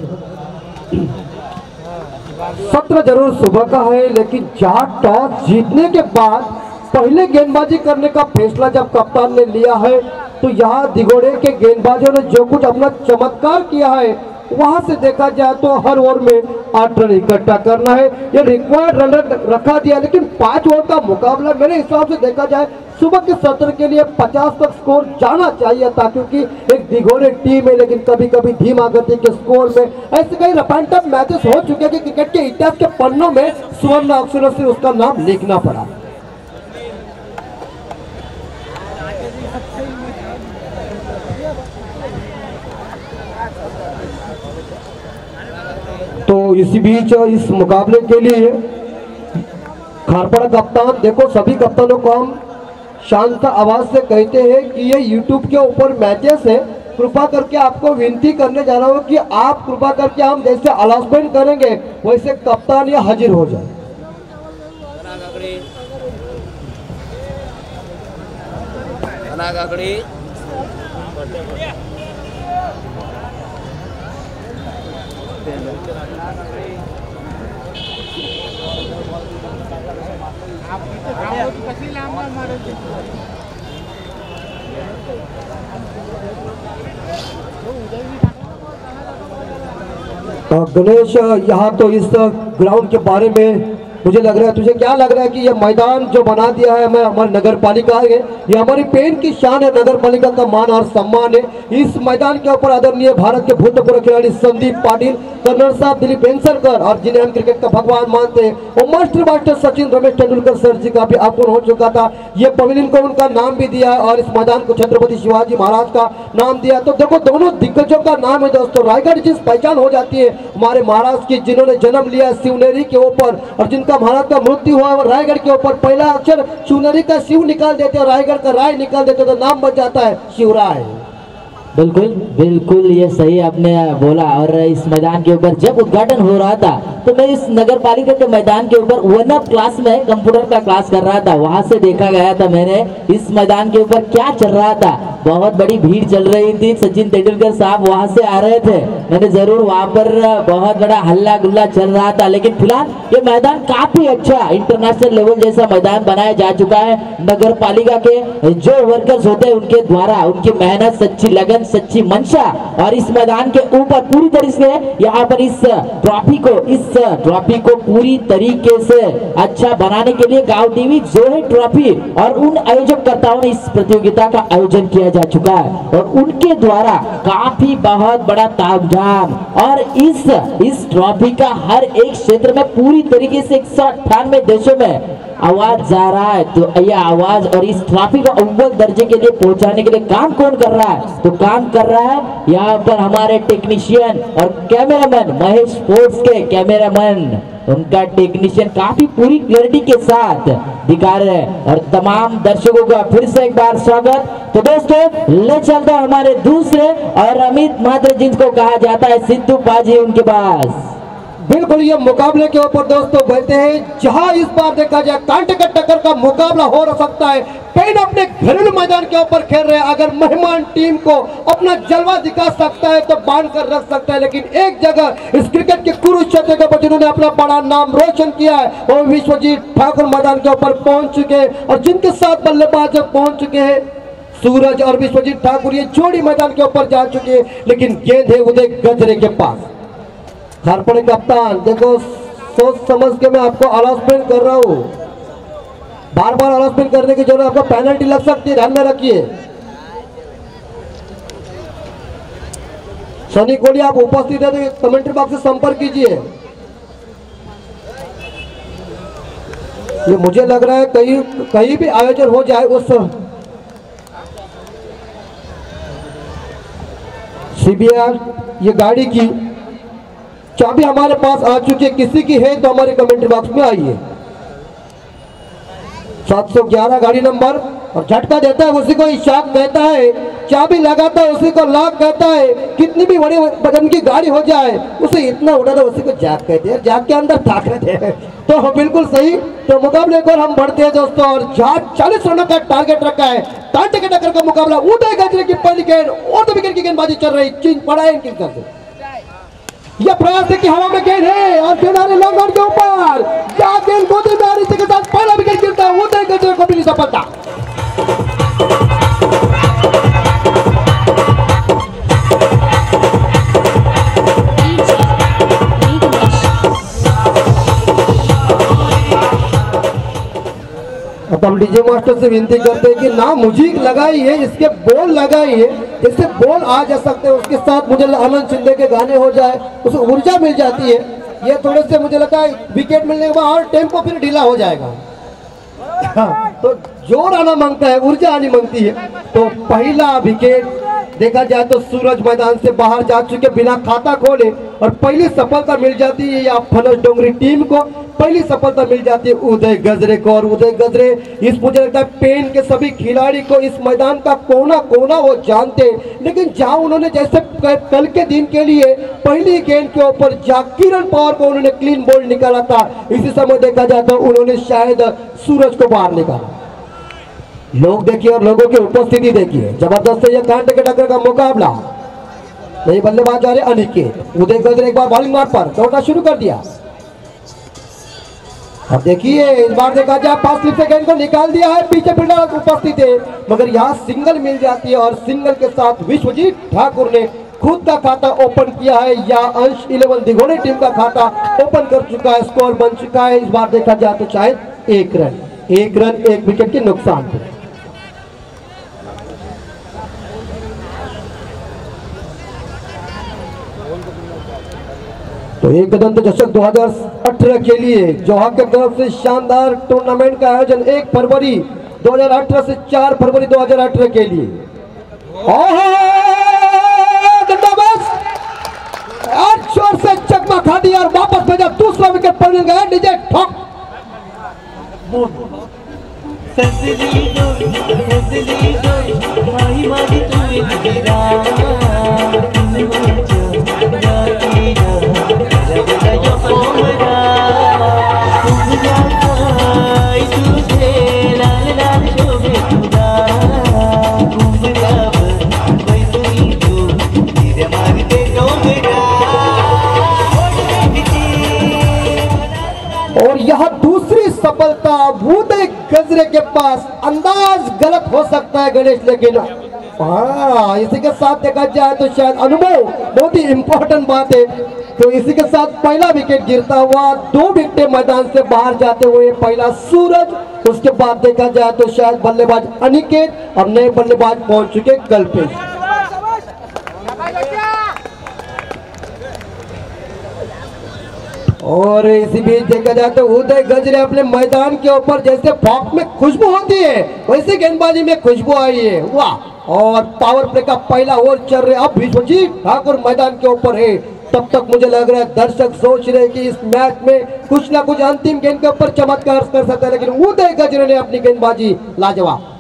सत्र जरूर सुबह का है लेकिन चार टॉस जीतने के बाद पहले गेंदबाजी करने का फैसला जब कप्तान ने लिया है तो यहाँ दिगोड़े के गेंदबाजों ने जो कुछ अपना चमत्कार किया है, वहाँ से देखा जाए तो हर ओवर में आठ रन इकट्ठा करना है। ये रिक्वायर्ड रन रखा दिया, लेकिन पाँच ओवर का मुकाबला मेरे हिसाब से देखा जाए, सुबह के सत्र के लिए 50 तक स्कोर जाना चाहिए था, क्योंकि एक दिगोड़े टीम है, लेकिन कभी कभी धीमा गति के स्कोर में ऐसे कई रफ एंड मैचेस हो चुके हैं कि क्रिकेट के इतिहास के पन्नों में सुवर्ण अक्षरों से उसका नाम लिखना पड़ा। तो इसी बीच इस मुकाबले के लिए खारपड़ा कप्तान, देखो सभी कप्तानों को हम शांत आवाज़ से कहते हैं कि ये यूट्यूब के ऊपर मैचेस है। कृपा करके आपको विनती करने जा रहा हूँ कि आप कृपा करके हम जैसे अनाउंसमेंट करेंगे, वैसे कप्तान ये हाजिर हो जाए। गणेश यहाँ तो इस ग्राउंड के बारे में मुझे लग रहा है, तुझे क्या लग रहा है कि ये मैदान जो बना दिया है हमें हमारी नगर पालिका है, ये हमारी पेन की शान है, नगर पालिका का मान और सम्मान है। इस मैदान के ऊपर आदरणीय भारत के भूतपूर्व खिलाड़ी संदीप पाटिल, कर्नल साहब दिलीप वेंसरकर और जिन्हें हम क्रिकेट का भगवान मानते हैं, और master master Sachin Ramesh Tendulkar sir ji का भी आगमन हो चुका था। ये पवेलियन को उनका नाम भी दिया है और इस मैदान को छत्रपति शिवाजी महाराज का नाम दिया तो देखो, दोनों दिग्गजों का नाम है दोस्तों। रायगढ़ जिस पहचान हो जाती है, हमारे महाराज की जिन्होंने जन्म लिया शिवनेरी के ऊपर, और जिनका महाराज का मृत्यु हुआ और रायगढ़ के ऊपर पहला अक्षर सुनरी का शिव निकाल देते और रायगढ़ का राय निकाल देते तो नाम बन जाता है शिवराय। बिल्कुल बिल्कुल ये सही आपने बोला और इस मैदान के ऊपर जब उद्घाटन हो रहा था तो मैं इस नगर पालिका के मैदान के ऊपर वन अप क्लास में कंप्यूटर का क्लास कर रहा था। वहाँ से देखा गया था मैंने इस मैदान के ऊपर क्या चल रहा था। बहुत बड़ी भीड़ चल रही थी। सचिन तेंदुलकर साहब वहाँ से आ रहे थे। मैंने ज़रूर वहाँ पर बहुत बड़ा हल्ला गुल्ला चल रहा था, लेकिन फ़िलहाल ये मैदान काफ़ी अच्छा इंटरनेशनल लेवल जैसा मैदान बनाया जा चुका है। नगर पालिका के जो वर्कर्स होते हैं, उनके द्वारा, उनकी मेहनत सच्ची लगन लगन सच्ची मंशा और इस मैदान के ऊपर पूरी तरीके से यहाँ पर इस ट्रॉफी को, इस ट्रॉफी को पूरी तरीके से अच्छा बनाने के लिए गाँव टीवी जो है ट्रॉफी और उन आयोजककर्ताओं ने इस प्रतियोगिता का आयोजन किया जा चुका है और उनके द्वारा काफ़ी बहुत बड़ा तामझाम और इस इस ट्रॉफी का हर एक क्षेत्र में पूरी तरीके से एक सौ अट्ठानवे देशों में आवाज़ जा रहा है तो यह आवाज़ और इस ट्रॉफी को अव्वल दर्जे के लिए पहुँचाने के लिए काम कौन कर रहा है? तो काम कर रहा है यहाँ पर हमारे टेक्नीशियन और कैमरामैन महेश स्पोर्ट्स के कैमरामैन उनका टेक्नीशियन काफ़ी पूरी क्लियरिटी के साथ दिखा रहे हैं और तमाम दर्शकों का फिर से एक बार स्वागत। तो दोस्तों, ले चलता हमारे दूसरे और अमित मात्र जिनको कहा जाता है, सिद्धू पाजी उनके पास। बिल्कुल ये मुकाबले के ऊपर दोस्तों बैठे हैं, जहाँ इस बार देखा जाए कांटे का टक्कर का मुकाबला हो सकता है। पेन अपने घरेलू मैदान के ऊपर खेल रहे हैं। अगर मेहमान टीम को अपना जलवा दिखा सकता है तो बाँध कर रख सकता है। लेकिन एक जगह इस क्रिकेट के कुरुक्षेत्र के ऊपर जिन्होंने अपना बड़ा नाम रोशन किया है, वो विश्वजीत ठाकुर मैदान के ऊपर पहुँच चुके हैं। और जिनके साथ बल्लेबाज पहुँच चुके हैं, सूरज और विश्वजीत ठाकुर ये जोड़ी मैदान के ऊपर जा चुके हैं। लेकिन गेंद है उदय गजरे के पास। खारपड़े कप्तान देखो सोच समझ के मैं आपको अनाउंसमेंट कर रहा हूँ। बार बार अनाउंसमेंट करने की ज़रूरत आपको पेनल्टी लग सकती है, ध्यान में रखिए। सनी कोहली, आप उपस्थित है तो कमेंट्री बॉक्स से संपर्क कीजिए। ये मुझे लग रहा है कहीं कहीं भी आयोजन हो जाए, उस सीबीआर ये गाड़ी की चाबी हमारे पास आ चुकी है किसी की है तो हमारे कमेंट्री बॉक्स में आइए। 711 गाड़ी नंबर और झटका देता है उसी को इशाक कहता है चाबी लगाता है उसी को लाख कहता है कितनी भी बड़ी वज़न की गाड़ी हो जाए उसे इतना उड़ाना उसी को जाग कहते हैं। जाग के अंदर ताकत है। तो हाँ, बिल्कुल सही तो मुकाबले को हम बढ़ते हैं दोस्तों और जहाँ चालीस रनों का टारगेट रखा है टाटे के टक्कर का मुकाबला उदय गजरे की पहली गेंद और तो विकेट की गेंदबाजी चल रही चीन पड़ा है इनकी तरफ़ यह प्रयास है कि हवा में गेंद है और किनारे लॉन्ग के ऊपर। क्या गेंद गोदी में आ रही के साथ पहला विकेट गिरता है उदय गजरे को मिली सफलता। अब हम डीजे मास्टर से विनती करते हैं कि ना मुझीक लगाइए इसके बोल लगाइए इससे बोल आ जा सकते हैं उसके साथ मुझे आनंद शिंदे के गाने हो जाए उसे ऊर्जा मिल जाती है। ये थोड़े से मुझे लगता है विकेट मिलने के बाद और टेंपो फिर ढीला हो जाएगा। हाँ, तो ज़ोर आना माँगता है ऊर्जा आनी मांगती है। तो पहला विकेट देखा जाए तो सूरज मैदान से बाहर जा चुके, बिना खाता खोले, और पहली सफलता मिल जाती है या फनस डोंगरी टीम को, पहली सफलता मिल जाती है उदय गजरे को। और उदय गजरे, इस मुझे लगता है पेन के सभी खिलाड़ी को इस मैदान का कोना कोना वो जानते हैं। लेकिन जहाँ उन्होंने जैसे कल के दिन के लिए पहली गेंद के ऊपर जा किरण पवार को उन्होंने क्लीन बोल्ड निकाला था, इसी समय देखा जाए तो उन्होंने शायद सूरज को बाहर निकाला। लोग देखिए और लोगों की उपस्थिति देखिए। ज़बरदस्त है ये कांटे के टक्कर का मुकाबला। नहीं बल्लेबाज आ रहे अनिकेत। उदय गजरे एक बार बॉलिंग मार पर। दौड़ना शुरू कर दिया। अब देखिए, इस बार देखा जाए पाँच स्लिप से गेंद को निकाल दिया है। पीछे फील्डर उपस्थित है। मगर यहाँ सिंगल मिल जाती है और सिंगल के साथ विश्वजीत ठाकुर ने खुद का खाता ओपन किया है। या अंश इलेवन दिगोड़े टीम का खाता ओपन कर चुका है। स्कोर बन चुका है। इस बार देखा जाए तो शायद एक रन एक रन एक विकेट के नुकसान पे तो एक कदम तो दशक 2018 के लिए जोहा के तरफ़ से शानदार टूर्नामेंट का आयोजन एक फरवरी 2018 से 4 फरवरी 2018 के लिए। से चकमा खा दिया और वापस भेजा दूसरा विकेट पड़ने गया डीजे ठोक। सफलता उदय गजरे के पास अंदाज गलत हो सकता है गणेश लेकिन हाँ इसी के साथ देखा जाए तो शायद अनुभव बहुत ही इम्पोर्टेंट बात है। तो इसी के साथ पहला विकेट गिरता हुआ, दो विकेट मैदान से बाहर जाते हुए पहला सूरज, उसके बाद देखा जाए तो शायद बल्लेबाज अनिकेत और नए बल्लेबाज पहुँच चुके कल्पेश। और इसी बीच देखा जाए तो उदय गजरे अपने मैदान के ऊपर, जैसे फॉक में खुशबू होती है, वैसे गेंदबाजी में खुशबू आई है। वाह! और पावर प्ले का पहला ओवर चल रहा है। अब विश्वजीत ठाकुर मैदान के ऊपर है। तब तक मुझे लग रहा है दर्शक सोच रहे कि इस मैच में कुछ ना कुछ अंतिम गेंद के ऊपर चमत्कार कर सकता है, लेकिन वो देखा जिन्होंने अपनी गेंदबाजी लाजवाब।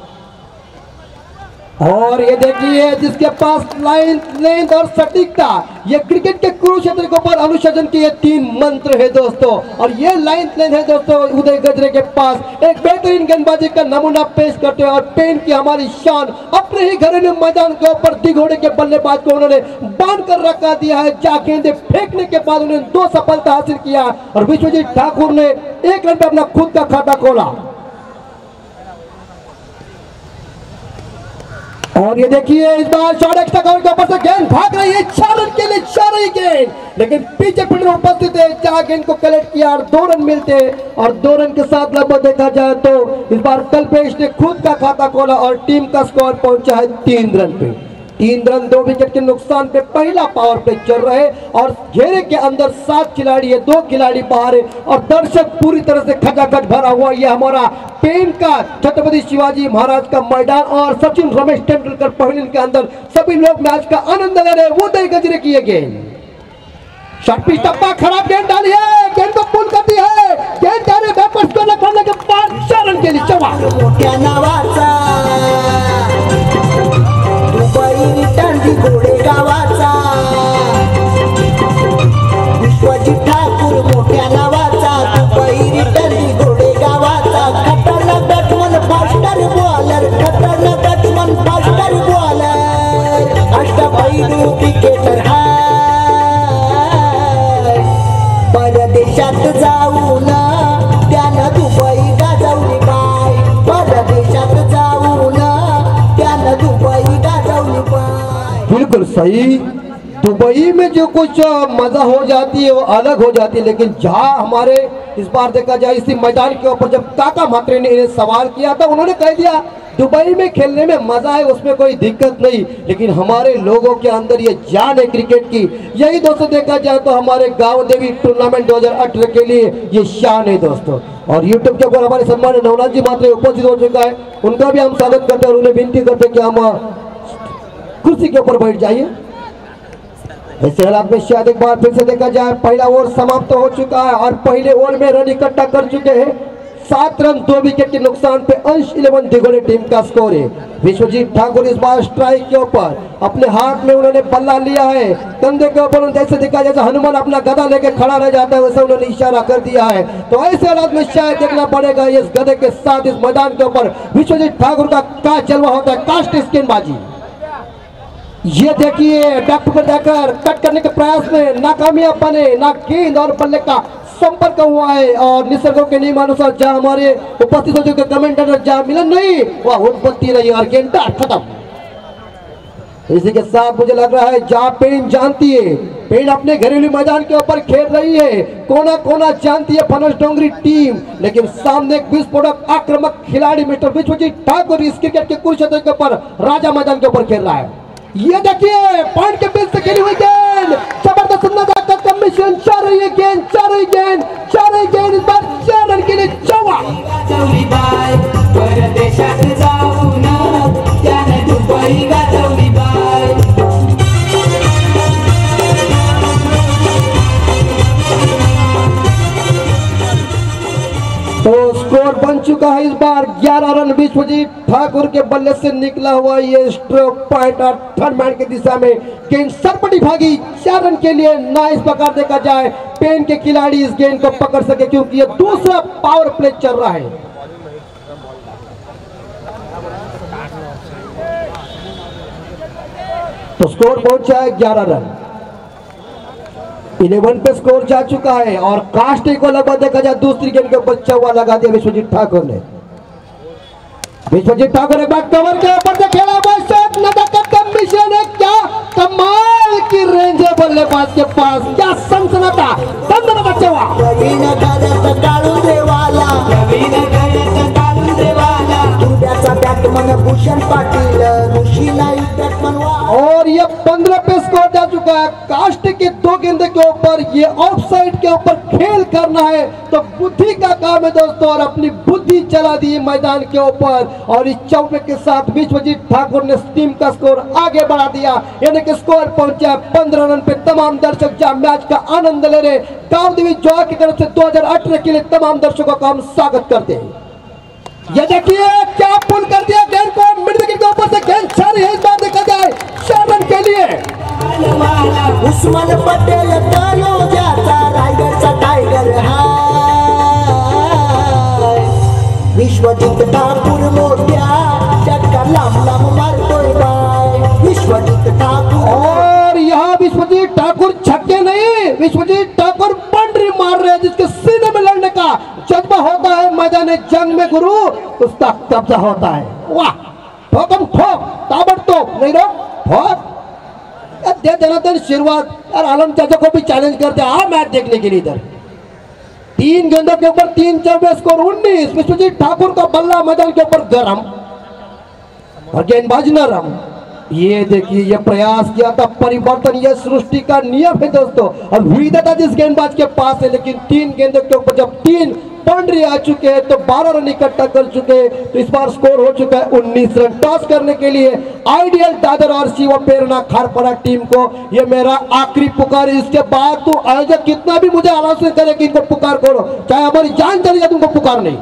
और ये देखिए जिसके पास लाइन, लेंथ और सटीकता, ये क्रिकेट के कुरुक्षेत्र के ऊपर अनुशासन के ये तीन मंत्र है दोस्तों। और ये लाइन, लेंथ है दोस्तों उदय गजरे के पास। एक बेहतरीन गेंदबाजी का नमूना पेश करते हैं और पेन की हमारी शान अपने ही घरेलू मैदान के ऊपर दिघोड़े के बल्लेबाज को उन्होंने बाँध कर रखा दिया है। जा गेंदे फेंकने के बाद उन्होंने दो सफलता हासिल किया और विश्वजीत ठाकुर ने एक रन पे अपना खुद का खाता खोला। और ये देखिए इस बार शॉट एक्स्ट्रा कवर के ऊपर से गेंद भाग रही है। चार रन के लिए, चार रही गेंद। लेकिन पीछे फील्डर उपस्थित है। चार गेंद को कलेक्ट किया और दो रन मिलते हैं। और दो रन के साथ लगभग देखा जाए तो इस बार कल्पेश ने खुद का खाता खोला और टीम का स्कोर पहुँचा है तीन रन पे। तीन रन दो विकेट के नुकसान पे पहला पावर प्ले चल रहे और घेरे के अंदर सात खिलाड़ी है, दो खिलाड़ी बाहर है और दर्शक पूरी तरह से खचाखच भरा हुआ ये हमारा पेन का छत्रपति शिवाजी महाराज का मैदान और सचिन रमेश तेंदुलकर पहले के अंदर सभी लोग मैच का आनंद ले रहे वो दही गजरे किए पिच टप्पा, खराब गेंद डाली है। गेंद को पुल कर दी है। गेंद जा रहे बैकवर्ड को करने के चार रन के लिए चौवा मोठ्या नावाचा दुबई रिटर्न घोडे गावाचा. विश्वजित ठाकूर मोठ्या नावाचा. दुबई रिटर्न घोडे गावाचा. खतरनाक बॅट्समन फास्टर बॉलर खतरनाक बॅट्समन फास्टर बॉलर अष्टपैलू क्रिकेटर हाय. परदेशात जाऊन त्यानं सही, दुबई में जो कुछ मज़ा हो जाती है, वो अलग हो जाती है। लेकिन जहाँ हमारे, इस बार देखा जाए, इसी मैदान के ऊपर जब काका मात्रे ने इन्हें सवाल किया था उन्होंने कह दिया, दुबई में खेलने में मज़ा है, उसमें कोई दिक्कत नहीं। लेकिन हमारे लोगों के अंदर ये जान है क्रिकेट की। यही दोस्तों देखा जाए तो हमारे गाँव देवी टूर्नामेंट 2018 के लिए ये शान है दोस्तों। और यूट्यूब के ऊपर हमारे सम्मान नवनाथ जी मात्र उपस्थित हो चुका है। उनका भी हम स्वागत करते हैं और उन्हें विनती करते हैं कि हम कुर्सी के ऊपर बैठ जाइए। ऐसे हालात में शायद एक बार फिर से देखा जाए, पहला ओवर समाप्त तो हो चुका है और पहले ओवर में रन इकट्ठा कर चुके हैं। सात रन, दो विकेट के नुकसान पे अंश इलेवन दिगोले टीम का स्कोर है। विश्वजीत ठाकुर इस बार स्ट्राइक के ऊपर, अपने हाथ में उन्होंने बल्ला लिया है। कंधे के ऊपर जैसे दिखा जैसे हनुमान अपना गदा लेके खड़ा रह जाता है, वैसे उन्होंने इशारा कर दिया है। तो ऐसे हालात में शायद देखना पड़ेगा इस गधे के साथ, इस मैदान के ऊपर। विश्वजीत ठाकुर का का चलवा होता है? कास्ट स्किनबाजी। ये देखिए डॉक्टर पर जाकर कट करने के प्रयास में नाकामयाब बने। ना गेंद और बल्ले का संपर्क हुआ है और निसर्गों के नियमानुसार जहाँ हमारे उपस्थित हो चुके कमेंटर जहाँ मिलन नहीं, वह उत्पत्ति रही और गेंद खत्म। इसी के साथ मुझे लग रहा है, जहाँ पेन जानती है, पेन अपने घरेलू मैदान के ऊपर खेल रही है कोना कोना जानती है फनस डोंगरी टीम, लेकिन सामने एक विस्फोटक आक्रामक खिलाड़ी मिस्टर विश्वजीत ठाकुर इस क्रिकेट के कुरुक्षेत्र के ऊपर राजा मैदान के ऊपर खेल रहा है। ये देखिए पॉइंट के बीच से खेली हुई चुका है इस बार 11 रन विश्वजीत ठाकुर के बल्ले से निकला हुआ ये स्ट्रोक पॉइंट और थर्ड मैन की दिशा में गेंद सरपटी भागी। चार रन के लिए ना इस प्रकार देखा जाए। पेन के खिलाड़ी इस गेंद को पकड़ सके क्योंकि ये दूसरा पावर प्ले चल रहा है। तो स्कोर पहुँचा है ग्यारह रन। इलेवन पे स्कोर जा चुका है और कास्टे को लगभग देखा जाए दूसरी गेंद के ऊपर, चौवा लगा दिया विश्वजीत ठाकुर ने। विश्वजीत ठाकुर एक बार कवर के ऊपर से खेला हुआ मिशन है क्या कमाल की रेंज है बल्लेबाज के पास, क्या सनसनाटा सनसनाटा चवा। और ये पंद्रह पे स्कोर जा चुका है। कास्ट के दो गेंदे के ऊपर, ये ऑफ़ साइड के ऊपर खेल करना है। तो बुद्धि का काम है दोस्तों, और अपनी बुद्धि चला दी मैदान के ऊपर। और इस चौबे के साथ विश्वजीत ठाकुर ने टीम का स्कोर आगे बढ़ा दिया। यानी कि स्कोर पहुँचा पंद्रह रन पे। तमाम दर्शक जहाँ मैच का आनंद ले रहे गाँव देवी जोआ की तरफ़ से 2018 के लिए तमाम दर्शकों का हम स्वागत करते हैं। ये देखिए कब्जा होता है। वाह ठोकम ठोक, ताबड़तोड़, नहीं रो ठोक? देना तो शुरुआत। यार, आलम चाचा को भी चैलेंज करते आ मैच देखने के लिए इधर। तीन गेंदों के ऊपर तीन चौबे स्कोर उन्नीस। विश्वजीत ठाकुर का बल्ला मैदान के ऊपर गरम। और गेंदबाज नरम ये देखिए, ये प्रयास किया था परिवर्तन, ये सृष्टि का नियम है दोस्तों। और विविधता था जिस गेंदबाज के पास है लेकिन तीन गेंदों के ऊपर जब तीन बाउंड्री आ चुके हैं तो बारह रन इकट्ठा कर चुके हैं। तो इस बार स्कोर हो चुका है उन्नीस रन। टॉस करने के लिए आइडियल दादर और शिव प्रेरणा खारपड़ा टीम को ये मेरा आखिरी पुकार इसके बाद तो आयोजक कितना भी मुझे आलोचना करे कि इनको पुकार करो, चाहे हमारी जान चली जाए तुमको पुकार नहीं।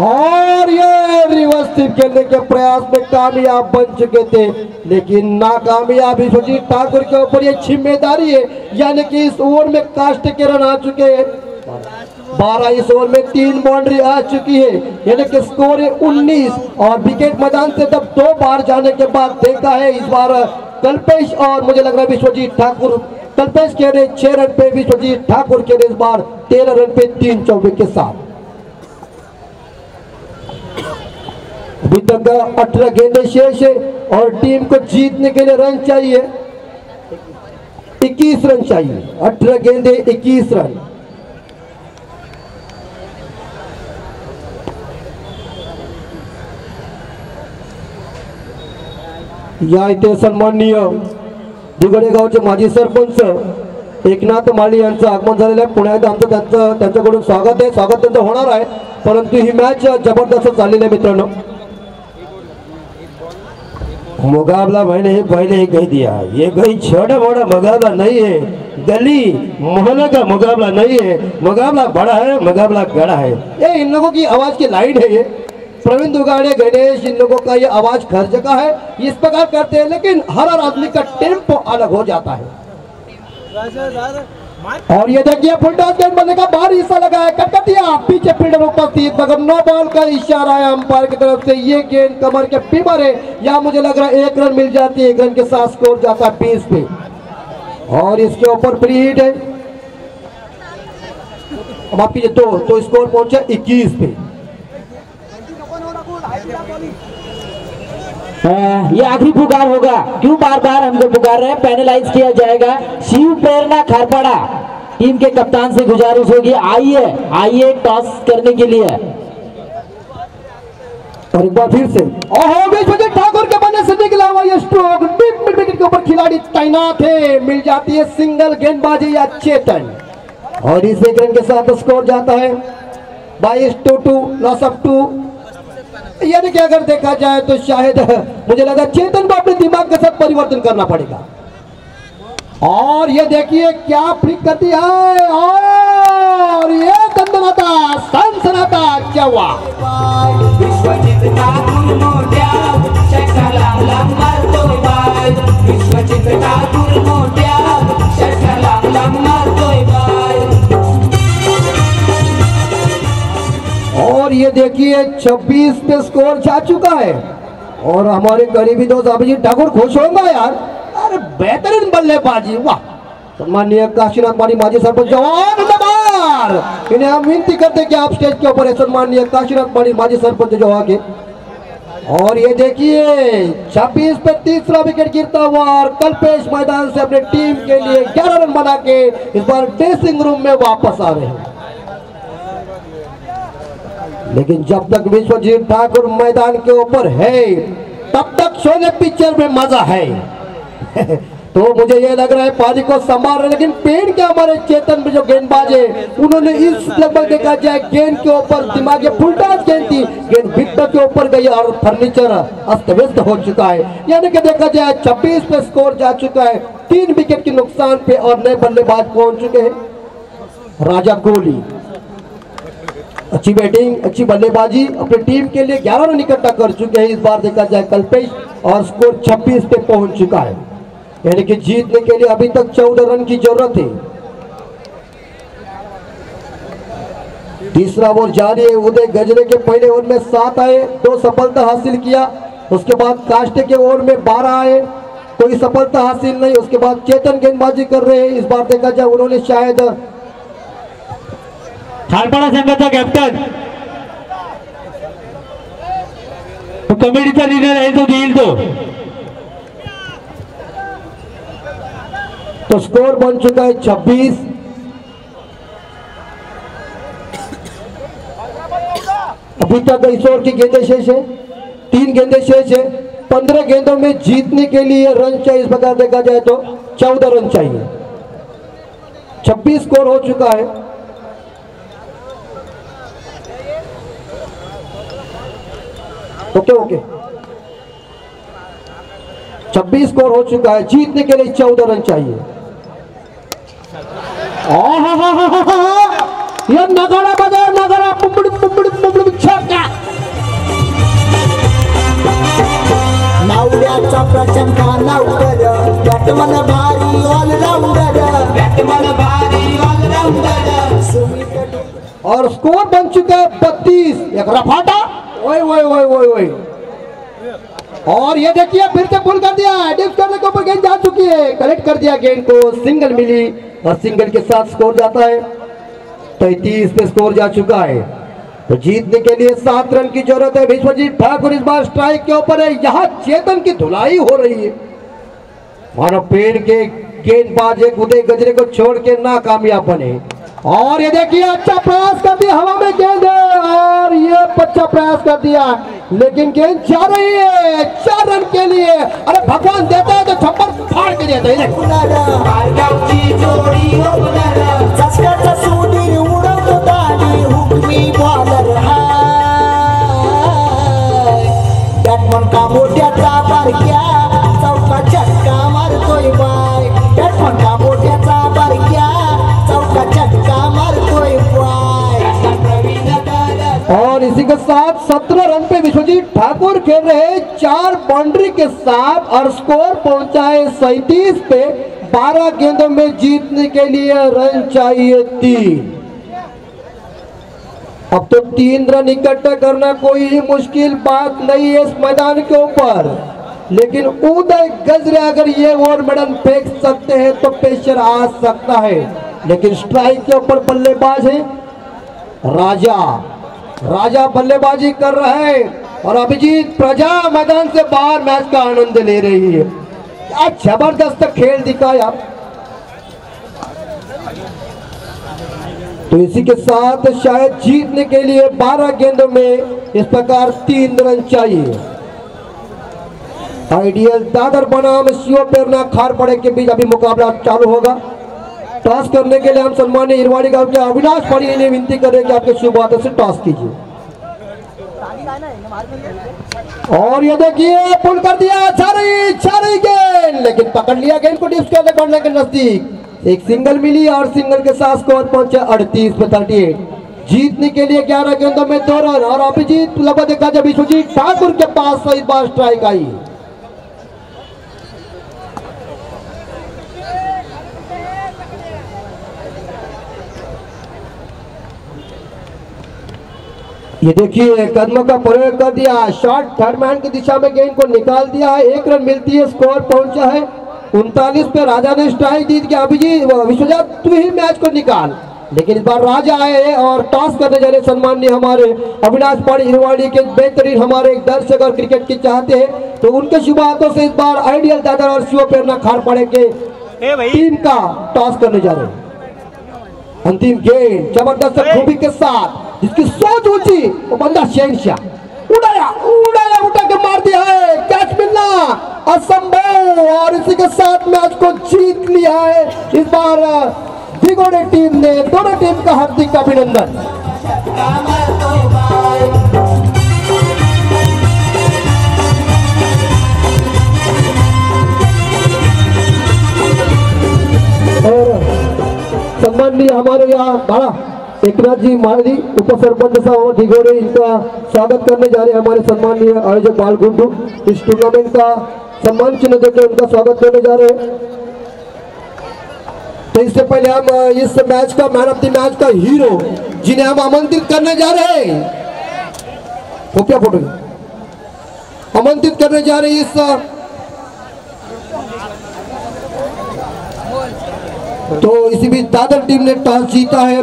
और ये रिवर्स स्वीप खेलने के प्रयास में कामयाब बन चुके थे, लेकिन नाकामयाब विश्वजीत ठाकुर के ऊपर ये ज़िम्मेदारी है, यानी कि इस ओवर में कास्ट के रन आ चुके हैं। बारह इस ओवर में तीन बाउंड्री आ चुकी है। यानी कि स्कोर है उन्नीस और विकेट मैदान से जब दो बार जाने के बाद देखा है इस बार कल्पेश और मुझे लग रहा है विश्वजीत ठाकुर। कल्पेश के रहे छह रन पे विश्वजीत ठाकुर के रहे इस बार तेरह रन पे तीन चौबे के साथ। अभी तक अठारह गेंदे शेष है और टीम को जीतने के लिए रन चाहिए। इक्कीस रन चाहिए। अठारह गेंदे, इक्कीस रन। या इथे सन्माननीय दिगडे गावचे माजी सरपंच एकनाथ माळी यांचं आगमन झालेलं आहे. पुण्यात आमचं त्यांचं त्यांच्याकडून स्वागत आहे. स्वागत त्यांचं होणार आहे. परंतु ही मॅच जबरदस्त चाललेली आहे मित्रांनो. मुकाबला मैंने ही पहले ही कह दिया ये कोई छोटा मोटा मुकाबला नहीं है गली मोहल्ले का मुकाबला नहीं है मुकाबला बड़ा है मुकाबला गड़ा है ये इन लोगों की आवाज की लाइन है ये. प्रवीण दुगाड़े गणेश, इन लोगों का ये आवाज़ खर्च का है, इस प्रकार करते हैं, लेकिन हर हर आदमी का टेंपो अलग हो जाता है। और ये देखिए फुलटॉस गेंद बनने का बाहर हिस्सा लगा है, कटकटिया, पीछे फील्डर उपस्थित, मगर नो बॉल का इशारा है अंपायर की तरफ़ से, ये गेंद कमर के पीपर है या मुझे लग रहा है एक रन मिल जाती है, एक रन के साथ स्कोर जाता है बीस पे। और इसके ऊपर फ्री हिट है। अब आप दो तो स्कोर पहुँचा, इक्कीस पे। ये आखिरी पुकार होगा। क्यों बार बार हमको पुकार रहे हैं? पेनलाइज किया जाएगा। शिव प्रेरणा खारपाड़ा। टीम के कप्तान से गुजारिश होगी। आइए आइए टॉस करने के लिए। और एक बार फिर से। ठाकुर के बनने से निकला हुआ स्ट्रोक विकेट के ऊपर खिलाड़ी तैनात है। मिल जाती है सिंगल गेंदबाजी या चेतन। और इस एक रन के साथ स्कोर जाता है। बाईस two two loss of two यानी कि अगर देखा जाए तो शायद मुझे लगा चेतन को अपने दिमाग के साथ परिवर्तन करना पड़ेगा। और ये देखिए क्या फ्लिक करती है। और ये दंदनाता सनसनाता क्या हुआ? विश्वजित ये देखिए 26 पे स्कोर जा चुका है। और हमारे करीबी दोस्त अभिजीत ठाकुर खुश होंगे यार। अरे बेहतरीन बल्लेबाजी, वाह। सम्मानीय काशीनाथ मानी माजी सरपंच जवान नंबर इन्हें हम विनती करते कि आप स्टेज के ऊपर है सम्मानीय काशीनाथ मानी माजी सरपंच जो आगे। और ये देखिए 26 पे तीसरा विकेट गिरता हुआ और कल्पेश मैदान से अपने टीम के लिए 11 रन बना के इस बार ड्रेसिंग रूम में वापस आ रहे हैं। लेकिन जब तक विश्वजीत ठाकुर मैदान के ऊपर है, तब तक सोने पिक्चर में मज़ा है। <laughs> तो मुझे ये लग रहा है पारी को संभाल रहे, लेकिन पेड़ के हमारे चेतन में जो गेंदबाज है उन्होंने इस लगभग देखा जाए, गेंद के ऊपर दिमाग फुलटास गेंद थी, गेंद विकेट के ऊपर गई और फर्नीचर अस्त व्यस्त हो चुका है। यानी कि देखा जाए 26 पे स्कोर जा चुका है, तीन विकेट के नुकसान पे और नए बल्लेबाज पहुँच चुके हैं। राजा कोहली। अच्छी बैटिंग, अच्छी बल्लेबाजी, अपनी टीम के लिए 11 रन इकट्ठा कर चुके हैं। इस बार देखा जाए कल्पेश और स्कोर 26 पे पहुँच चुका है। यानी कि जीतने के लिए अभी तक 14 रन की ज़रूरत है। तीसरा ओवर जारी है। उदय गजरे के पहले ओवर में सात आए, दो सफलता हासिल किया। उसके बाद काष्टे के ओवर में बारह आए, कोई सफलता हासिल नहीं। उसके बाद चेतन गेंदबाजी कर रहे हैं। इस बार देखा जाए उन्होंने शायद खारपाडा संघाचा कॅप्टन तो कमिटीचा निर्णय आहे तो देईल तो. तो स्कोर बन चुका है 26 अभी तक इस ओवर की गेंदे शेष है। तीन गेंदे शेष है। पंद्रह गेंदों में जीतने के लिए रन चाहिए, इस प्रकार देखा जाए तो चौदह रन चाहिए। 26 स्कोर हो चुका है। Okay okay. 26 स्कोर हो चुका है जीतने के लिए चौदह रन चाहिए। नगाड़ा बजा नगाड़ा पुंबड़ी पुंबड़ी पुंबड़ी छक्का नावड्याचा प्रचंडा नावकर बॅटमन भारी ऑलराऊंडर बॅटमन भारी ऑलराऊंडर और स्कोर बन चुका है बत्तीस। एक रफाटा। ओए ओए ओए ओए ओए। और ये देखिए, फिर से पुल कर दिया। डिप्स करने के ऊपर गेंद जा चुकी है। कलेक्ट कर दिया गेंद को। सिंगल मिली और सिंगल के साथ स्कोर जाता है। तैतीस पे स्कोर जा चुका है। तो जीतने के लिए सात रन की ज़रूरत है। विश्वजीत ठाकुर इस बार स्ट्राइक के ऊपर है। यहाँ चेतन की धुलाई हो रही है। मानो पेड़ के गेंदबाज एक उदय गजरे को छोड़ के नाकामयाब बने। और ये देखिए अच्छा प्रयास कर दिया, हवा में गेंद है, और ये अच्छा प्रयास कर दिया। लेकिन गेंद जा रही है, चार रन के लिए। अरे भगवान देता है तो छप्पर फाड़ के देता है और इसी के साथ सत्रह रन पे विश्वजीत ठाकुर खेल रहे चार बाउंड्री के साथ और स्कोर पहुँचा है सैतीस पे। बारह गेंदों में जीतने के लिए रन चाहिए तीन। अब तो तीन रन इकट्ठा करना कोई मुश्किल बात नहीं है इस मैदान के ऊपर। लेकिन उदय गजरे अगर ये ओवर मैडम फेंक सकते हैं तो प्रेशर आ सकता है। लेकिन स्ट्राइक के ऊपर बल्लेबाज है राजा। राजा बल्लेबाजी कर रहे हैं और अभिजीत प्रजा मैदान से बाहर मैच का आनंद ले रही है। क्या ज़बरदस्त खेल दिखाया। तो इसी के साथ शायद जीतने के लिए 12 गेंदों में इस प्रकार तीन रन चाहिए। आइडियल दादर बनाम शिव प्रेरणा खार पड़े के बीच अभी मुकाबला चालू होगा। टॉस करने के लिए हम सम्मान्य इरवाड़ी गाँव के अविनाश पाड़ी ने विनती करें कि आपके शुभ हाथों से टॉस कीजिए। और ये देखिए, पुल कर दिया, चारी चारी गेंद। लेकिन पकड़ लिया गेंद को के करने के नज़दीक। एक सिंगल मिली और सिंगल के साथ स्कोर पहुँचे अड़तीस पे थर्टी एट जीतने के लिए ग्यारह गेंदों में दो रन। और अभिजीत लगभग देखा जब विश्वजीत ठाकुर के पास इस बार स्ट्राइक आई। ये देखिए कदमों का प्रयोग कर दिया। शॉट थर्ड मैन की दिशा में गेंद को निकाल दिया है। एक रन मिलती है स्कोर पहुँचा है। उनतालीस पे राजा ने स्ट्राइक दी कि अभिजीत विश्वजीत तू ही मैच को निकाल। लेकिन इस बार राजा आए हैं और टॉस करने जा रहे सम्मान्य हमारे अविनाश पाड़ी हिरवाड़ी के बेहतरीन हमारे एक दर्शक और क्रिकेट के चाहते हैं। तो उनके शुभ हाथों से इस बार आइडियल दादा और शिव प्रेरणा खाड़ पड़े के टीम का टॉस करने जा रहे अंतिम गेंद ज़बरदस्त खूबी के साथ। जिसकी सोच ऊँची, वो बंदा शहनशाह। उड़ाया उड़ाया उठा के मार दिया, है, कैच मिलना, असंभव, और इसी के साथ मैच को जीत लिया है। इस बार भिगोड़े टीम ने, दोनों टीम का हार्दिक अभिनंदन। और सम्माननीय हमारे यहाँ, बड़ा एकनाथ जी माली उप सरपंच साहब ढिगोड़े इनका स्वागत करने जा रहे हैं हमारे सम्मानीय आयोजक बाल गुंडू। इस टूर्नामेंट का सम्मान चिन्ह देकर उनका स्वागत करने जा रहे हैं। तो इससे पहले हम इस मैच का मैन ऑफ़ द मैच का हीरो जिन्हें हम आमंत्रित करने जा रहे हैं, वो क्या फ़ोटो आमंत्रित करने जा रहे इस तो इसी बीच दादर टीम ने टॉस जीता है।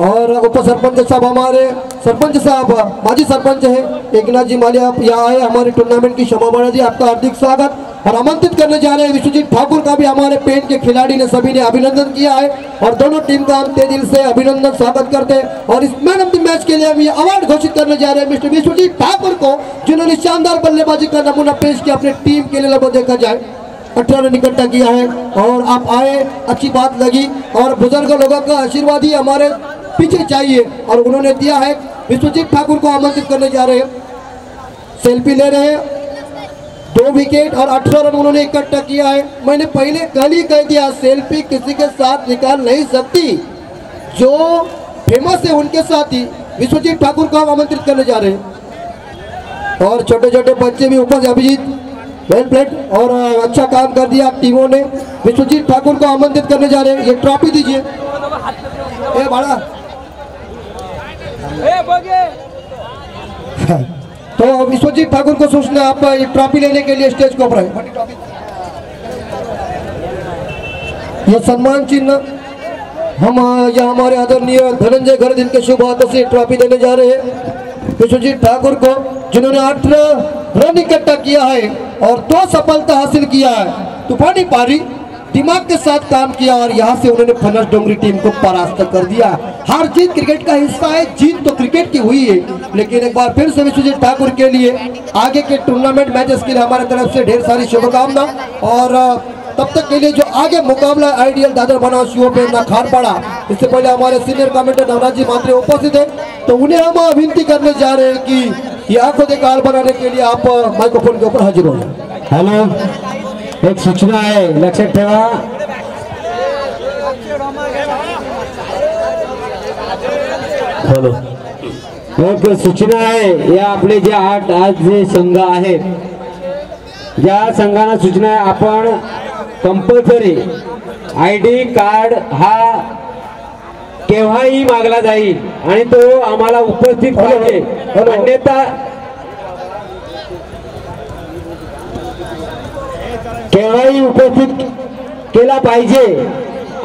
और उप सरपंच साहब हमारे, सरपंच साहब, माजी सरपंच है। एकनाथ जी मालिया आप यहाँ आए, हमारे टूर्नामेंट की शोभा बढ़ा दी, आपका हार्दिक स्वागत। और आमंत्रित करने जा रहे हैं विश्वजीत ठाकुर का भी हमारे पेन के खिलाड़ी ने सभी ने अभिनंदन किया है। और दोनों टीम का हम दिल से अभिनंदन, स्वागत करते हैं। और इस मैन ऑफ़ द मैच के लिए हम अवार्ड घोषित करने जा रहे हैं मिस्टर विश्वजीत ठाकुर को, जिन्होंने शानदार बल्लेबाजी का नमूना पेश किया, अपने टीम के लिए देखा जाए। अठारह रन इकट्ठा किया है, और आप आए, अच्छी बात लगी। और बुज़ुर्ग लोगों का आशीर्वाद ही हमारे पीछे चाहिए और उन्होंने दिया है, विश्वजीत ठाकुर को आमंत्रित करने जा रहे हैं। सेल्फी ले रहे हैं। दो विकेट और अठारह रन उन्होंने इकट्ठा किया है। मैंने पहले कल ही कह दिया, सेल्फी किसी के साथ निकाल नहीं सकती। जो फ़ेमस है उनके साथ ही विश्वजीत ठाकुर को आमंत्रित करने जा रहे हैं। और छोटे छोटे बच्चे भी ऊपर अभिजीत वेल प्लेट और अच्छा काम कर दिया टीमों ने। विश्वजीत ठाकुर को आमंत्रित करने जा रहे हैं। ये ट्रॉफी दीजिए। ए, बड़ा। <laughs> तो विश्वजीत ठाकुर को सोचना आप ट्रॉफी लेने के लिए स्टेज को ऊपर आए बड़ी ट्रॉफी ये सम्मान चिन्ह हम यह हमारे आदरणीय धनंजय घर इनके शुभ हाथों से ट्रॉफी देने जा रहे हैं। विश्वजीत ठाकुर को जिन्होंने अठारह रन इकट्ठा किया है और दो सफलता हासिल किया है। तूफानी पारी। दिमाग के साथ काम किया और यहाँ से उन्होंने फनस डोंगरी टीम को परास्त कर दिया। हार जीत क्रिकेट का हिस्सा है, जीत तो क्रिकेट की हुई है, लेकिन एक बार फिर से विश्वजीत ठाकुर के लिए आगे के टूर्नामेंट मैचेस के लिए हमारे तरफ़ से ढेर सारी शुभकामना और तब तक के लिए जो आगे मुकाबला आइडियल दादर बना शिव पे खार पड़ा, इससे पहले हमारे सीनियर कमेंटर नवराज जी मात्रे उपस्थित है। तो उन्हें हम विनती करने जा रहे हैं कि ये आँखों देखा बनाने के लिए आप माइक्रोफोन के ऊपर हाजिर हो हॅलो। एक सूचना आहे लक्षात ठेवा. हॅलो. एक सूचना आहे या आपले जे आठ आज जे संघ आहेत या संघांना सूचना आहे आपण कंपल्सरी आय डी कार्ड हा केव्हाही मागला जाईल आणि तो आम्हाला उपस्थित पाहिजे. अन्यथा केव्हाही उपस्थित केला पाहिजे.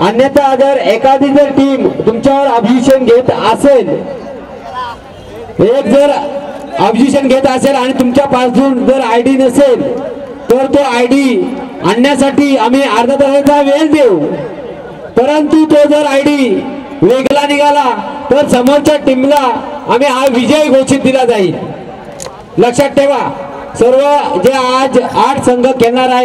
अन्यथा जर एखादी जर टीम तुमच्यावर ऑब्जेक्शन घेत असेल एक जर ऑब्जेक्शन घेत असेल आणि तुमच्या पासून जर आय डी नसेल तर तो आय डी आणण्यासाठी आम्ही अर्धा तासाचा वेळ देऊ. परंतु तो जर आय डी वेगळा निघाला तर समोरच्या टीमला आम्ही हा विजय घोषित दिला जाईल. लक्षात ठेवा सर्व जे आज आठ संघ खेळणार आहे